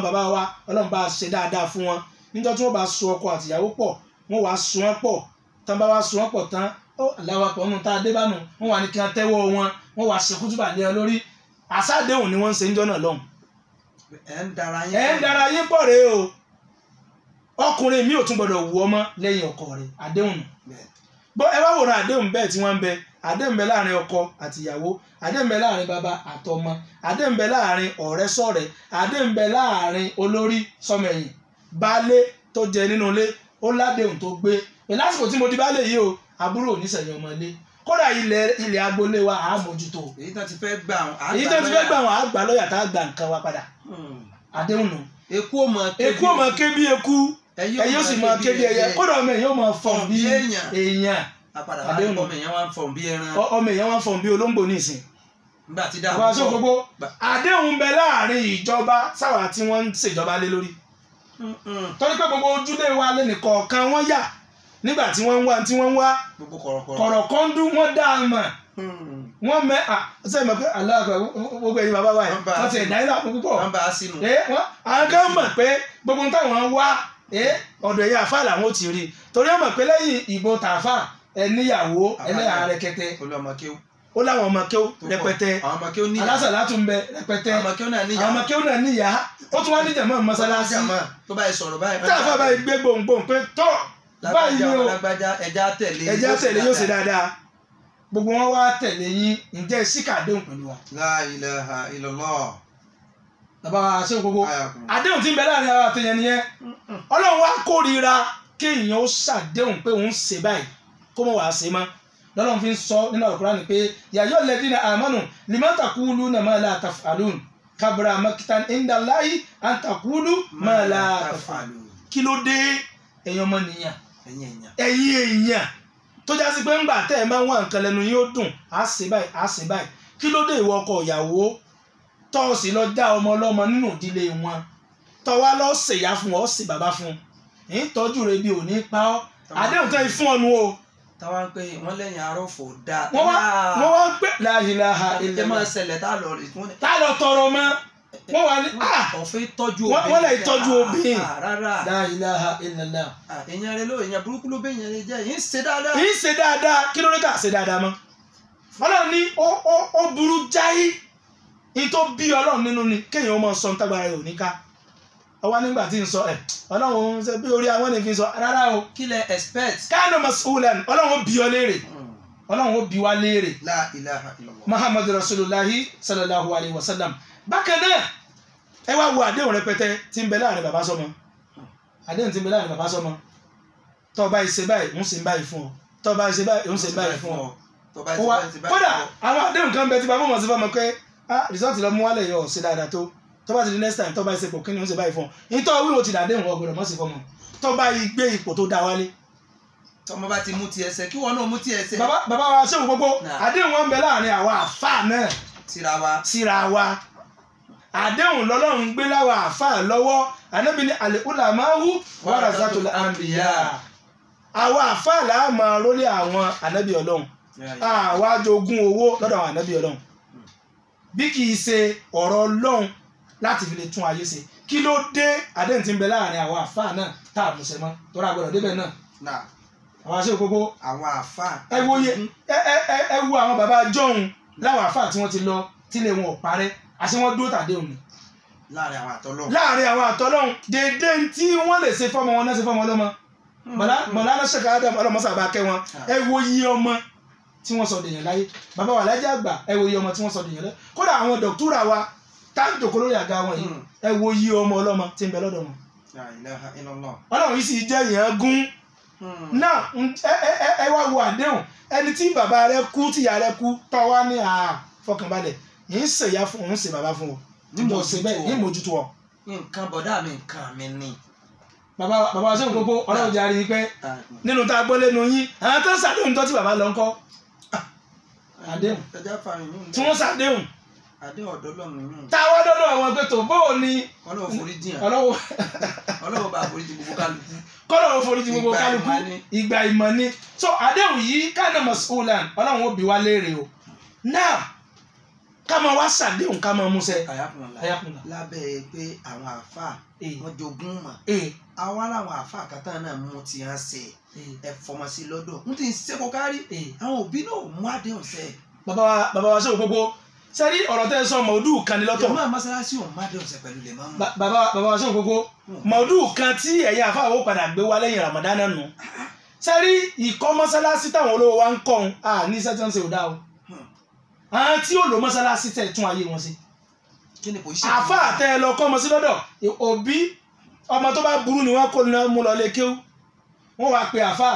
bàbá wa ọlọ́run bá ṣe dáadáa fún wọn níjọ́ tí wọ́n bá so ọkọ àti ìyàwó pọ̀ wọ́n wàá so wọ́n pọ̀. Tán bá wá so wọ́n pọ̀ tán ó aláwa pọ̀ nù tá a dé bá nù. Wọ́n wà ní kí wọ́n tẹ́wọ́ wọn wọ́n wàá ṣe kútùbà lé ọ lórí. Àṣàdéhùn ni wọ́n ń ṣe níjọ́ náà lọ́hùn. ẹ̀ ń dara yín pọ̀. rèé o. Ọkùnrin mi ò tún gbọdọ̀ wù ọmọ lẹ́yìn ọkọ rẹ̀. Àdéhùn nù. Bọ́ ẹ wá wòran àdéhùn bẹ́ẹ̀ tí wọ́n ń bẹ. Àdéhùn bẹ láàárín ọkọ àti ìyàwó. Àdéhùn bẹ láàárín bàbá àtọmọ. Àdéhùn bẹ láàárín ọ̀rẹ́ sọ̀rẹ́. Àdéhùn bẹ láàárín olórí sọmẹyìn baálé tó jẹ nínú ilé ó ládéhùn tó gbé. Pé lásìkò tí mo di baálé yìí o àbúrò oníṣẹ̀yìn ọmọ ilé. Kódà ilẹ̀ ilẹ̀ agboolé wa àá mójútó. Èyí tó ti fẹ́ gbà wọn. èyí tó ti fẹ́ gbà wọn àá gbà lọ́yà tá a gbà nǹkan wa padà. Àdéhùn nù. Eku ò mọ eku ọmọ ké bí eku. Ẹyẹ ó sì máa ké bí ẹyẹ. kódà ọmọ èèyàn máa fọ̀n bí èèyàn. àdéhùn. wà ọmọ èèyàn ń fọ̀n bí ẹran. Ọmọ èèyàn wọn fọ̀n bí olóńgbò nísìn nígbà tí gbogbo Ba- àdéhùn bẹ láàárín ìjọba sáwà tí wọ́n ń ṣèjọba lé lórí torí pé gbogbo ojúlé wa lẹ́nìkọ̀ọ̀kan wọ́n yà. Nígbà tí wọ́n ń wá tí wọ́n ń wá. Gbogbo kọ̀rọ̀kọ̀rọ̀. Kọ̀rọ̀kọ́ndú wọ́n dá a mọ̀. Wọ́n mẹ́ à sẹ́yìn mọ̀ pé aláàkọ̀ gbogbo ẹ̀yin bàbá wa yìí Wọ́n ti ẹ̀dá àpò púpọ̀. Wọ́n àwọn kan mọ̀ pé gbogbo táwọn wá ẹ ọ̀dọ̀ ẹ̀yà àfà làwọn ò ti rí. Torí wọ́n mọ̀ pé lẹ́yìn ìbò tààfà ẹ níyàwó ẹlẹ́yà rẹ̀kẹ̀tẹ̀ ó láwọn ọmọ kéw rẹpẹtẹ. Àwọn ọmọkéw níyà. Alásàlá tún bẹ rẹpẹtẹ. Àwọn ọmọ kéw náà níyà. Ó tún wá ní jàmọ́ mọ́sálásí. Tó bá yẹ sọ̀rọ̀ báyìí tá a fà báyìí gbé gbòǹgbòǹ pé tọ́ báyìí ni o. Ẹja tẹ̀lé yóò ṣe dáadáa. gbogbo wọn wá tẹ̀lé yín. Ǹjẹ́ síkà àdéhùn pẹ̀lú wa? La ilaha illallah. Bàbá wa ṣé gbogbo? Àdéhùn tí ń bẹ láàárín ara àtẹyẹn nìyẹn. Ọlọ́run wá kórìíra kéèyàn ó ṣàdéhùn pé òun ṣe báyìí. Kó mọ̀ wá ṣe mọ́ lọ́lọ́run fi ń sọ nínú Al-Qur'an pé yàyọ́ lẹ́dínà àmọ́nù liman taquluna ma la taf'alun? Kabra makitan indallahi an taqulu ma la taf'alun. kí ló dé? Èèyàn ọmọ nìyàn ẹ̀yin èèyàn. Ẹ̀yin tó já sí pé ńgbà tẹ́ ẹ máa ń wá nǹkan lẹ́nu yín ó dùn á ṣe báyìí á ṣe báyìí. Kí ló dé ìwọ ọkọ ìyàwó? Tọ́ ọ sì lọ já ọmọ ọlọ́mọ nínú ìdílé wọn. Tọ́ wá lọ ṣèyá fún ọ sì bàbá fún ń tọ́jú rẹ bí òní pa ọ́. Àdéhùn tẹ́ fún ọ nu o táwa ń pè wọ́n lẹ́yìn arọ́fò dá. Wọ́n wá wọ́n wá ń pè la ilaha ẹ máa ṣẹlẹ̀ tá a lọ rí ní tá lọ tọrọ mọ́. Wọ́n wá ní ah! ọ̀fẹ́ tọ́jú Wọ́n- wọ́n lè tọ́jú obìnrin. Ah, rárá. La ilaha illallah. Ah, èèyàn rẹ ló èèyàn burúkú ló bẹ́ẹ̀ yẹn lè jẹ́ yìí ń ṣe dáadáa. Kì í ṣe dáadáa. Kí ló dé tà ṣe dáadáa mọ́? Ọlọ́run ní ó ó ó burú jáì. Ní tó bí ọlọ́run nínú ni. Kéèyàn ó máa sọ nítagbára rẹ̀ ò ní ká ọwọ́ nígbà tí ń sọ ẹ̀ ọlọ́run ṣe bí orí àwọn ènìyàn fi sọ rárá o. Kí lẹ expect? Káàdọ̀ masulan ọlọ́run bí ọ léèrè. Hmm. ọlọ́run ó bí wa léèrè. La ilaha illallah. Muhammadu rasulillah sallallahu alayhi wa sallam. Bákan náà ẹ wá wo àdéhùn rẹpẹtẹ tí ń bẹ láàárín bàbá sọmọ. Àdéhùn tí ń bẹ láàárín bàbá sọmọ. Tó bá ṣe báyìí ń ṣe báyìí fún ọ. Tó bá ṣe báyìí ń ṣe báyìí fún ọ. kódà àwọn àdéhùn kan bẹ tí bàbá mọ̀ sí fọmọ pé ah result lọ mú wálẹ̀ yọ ṣe dáadáa tó tó bá ti di next time tó bá ṣe pò kí ni ó ṣe báyìí fún ọ nítorí wíwo ti dàdéhùn ọgbọ̀dọ̀ mọ̀ sí fọmọ. Tó bá yí gbé ipò tó dá wálé. Tọmọ bá ti mú ti ẹsẹ̀ kí wọn náà mú ti ẹsẹ̀. Bàbá bàbá wa ṣéwù gbogbo. Àdéhùn wọn bẹ láàárín àwa àfáà náà. Síra wa. Síra wa. Àdéhùn lọ́lọ́run gbé láwa àfáà lọ́wọ́. Ànábì ní àlè ulamahu warasatul anbiya. Àwa àfáà là á máa rólé àwọn ànábì ọlọ́run. Àwa jogún owó lọ́dọ̀ àwọn ànábì ọlọ́run. Bí kì í ṣe ọ̀rọ̀ ọlọ́run láti fi lè tún ayé ṣe. Kí ló dé? Àdéhùn tí ń bẹ láàárín àwọn àfáà náà tá a mú ṣe mọ́ tọ́ra gbọ́dọ̀ débẹ̀ náà. Àwọn aṣèwò gbogbo àwọn àfa ẹ wo ye ẹ ẹ ẹ ẹ wo àwọn bàbá jọ̀hún láwọn àfáà tí wọ́n ti lọ tílé wọn ò parẹ́. Àti wọ́n dúró tàdéhùn ni láàárín àwọn àtọlọ láàárín àwọn àtọ́lọ́hún dédé tí wọ́n lè ṣe fọ́mọ wọn náà ṣe fọ́mọ ọlọ́mọ. Mọ̀lánà ṣẹ̀ka adam ọlọ́mọṣà bá kẹ́ wọn. Ẹ wo iye ọmọ tí wọ́n sọ dèèyàn láyé. Bàbá wa lájà àgbà ẹ wo iye ọmọ tí wọ́n sọ dèèyàn láyé. Kódà àwọn dọ̀kítúrà wa táwọn jòkó lórí àga wọn yìí Hmm. ẹ wo iye ọmọ ọlọ́mọ tí ń bẹ lọ́dọ̀ wọn. Ọlọ́run yìí sì jẹ́ èèyàn gún. Hmm. náà ẹ wá wo àdéhùn. Ẹni tí bàbá rẹ kú tíyà rẹ kú tọ́ wá ní àá fọkànbalẹ̀. Yìí ń ṣèyá fún òun ṣe bàbá fún o nígbà ọ̀sẹ̀ bẹ́ẹ̀ ní mójútó ọ nǹkan bọ̀dá mi nǹkan mi ni. bàbá bàbá wa sẹ́wọ̀n gbogbo ọlọ́run jẹ́ àríyìn pé nínú tá a gbọ́ lẹ́nu yín àwọn tó ń ṣàdéhùn tó ti bàbá lọ ń kọ́. Àdéhùn. Fàmì mí. tí wọ́n ṣàdéhùn adé ọ̀dọ́ lọ́run yún táwa dọ́dọ̀ àwọn ẹgbẹ́ tó bóò ni ọlọ́wọ́ forí jìn ọlọ́wọ́ ọlọ́wọ́ bá forí jìn gbogbo kálukú. Kọ́lọ́wọ́ foríjì gbogbo Ìgbà kálukú ìgbà ìmọ̀ ni. So àdéhùn yìí kánà masulan ọlọ́run ó bi wá léèrè o. Náà ká máa wá ṣàdéhùn ká máa múṣẹ. Ayakunla. lábẹ́ pé àwọn àáfàá wọ́n jogún ee. Àwa làwọn àáfàá kàtà náà mú ti hàn ṣe. Ẹ fọmọ sí lọ́dọ̀. N ti ṣe kó kárí. Àwọn òbí náà mú àdéhùn ṣe. Bàbá wa bàbá wa gbogbo sẹ́rí ọ̀rọ̀ tẹ́ sọ mọ̀ọ́dù kan ní lọ́tọ̀. Jọ̀mọ́ mọ́sálásí ò àdéhùn ṣe pẹ̀lú lè má mú. Bàbá bàbá wa sọ̀rọ̀ gbogbo mọ̀ọ́dù kan tí ẹ̀yin àfáàwọ̀ padà gbé wá lẹ́yìn Ramadan náà nù. Sẹ́rí ìkọ́ mọ́sálásí táwọn olówó wa ń kọ́ ọ̀hún à ní sẹ́tẹ̀ ń ṣe ò dá o. Àwọn tí ò lò mọ́sálásí tẹ̀ tún ayé wọn ni position àfa àtẹ lọ kọ́ ọmọ sí lọ́dọ̀ òbí ọmọ tó bá burú ni wọ́n kó mú lọ lé kéwú. Wọ́n wá pe àfa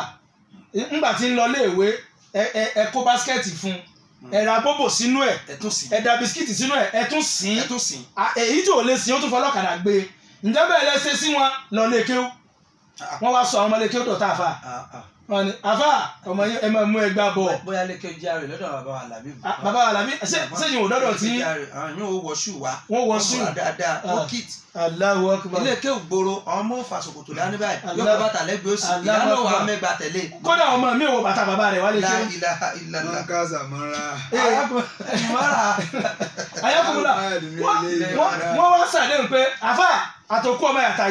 ńgbà tí ń lọ léèwé ẹ ẹ ẹ kó báskẹ́ẹ̀tì fún un ẹ ra bóbò sínú ẹ ẹ da bisikíìtì sínú ẹ ẹ tún sìn. Èyí tí ò lè sìn ó tún fọlọ́kadà gbé e. Ǹjẹ́ bẹ́ẹ̀ lẹ́sẹ̀ sí wọn? Lọ lé kéwú. Wọ́n wá sọ àwọn ọmọ lé kéwú dọ̀tá àfa Ah, ah. Wọn ni àfa ọmọ yẹn ẹ máa mú ẹgbà bọ̀ bóyá lẹ́kẹ́ járe lọ́dọ̀ bàbá wa làbí. Ah, bàbá ṣé sẹ́yìn ò dọ́dọ̀ tí àwọn yóò wọ ṣù wá. wọ́n wọ múra dáadáa Ah. kìt. Allahu akbar ilé ké ògbóró àwọn ọmọ fa ṣòkòtò dání báyìí yóò bàtà lẹ́gbẹ̀ẹ́ òsì Allah ìyá náà wà mẹ́gbà tẹ̀lé. kódà ọmọ mi wọ bàtà bàbá rẹ̀ wálé la kéwú. ilaha illallah. wọn ká sàmọ́ra. wọ́n wọ́n- ìwà. wọ́n wá sàdéhùn pé àfà àtòkù ọmọ yàtà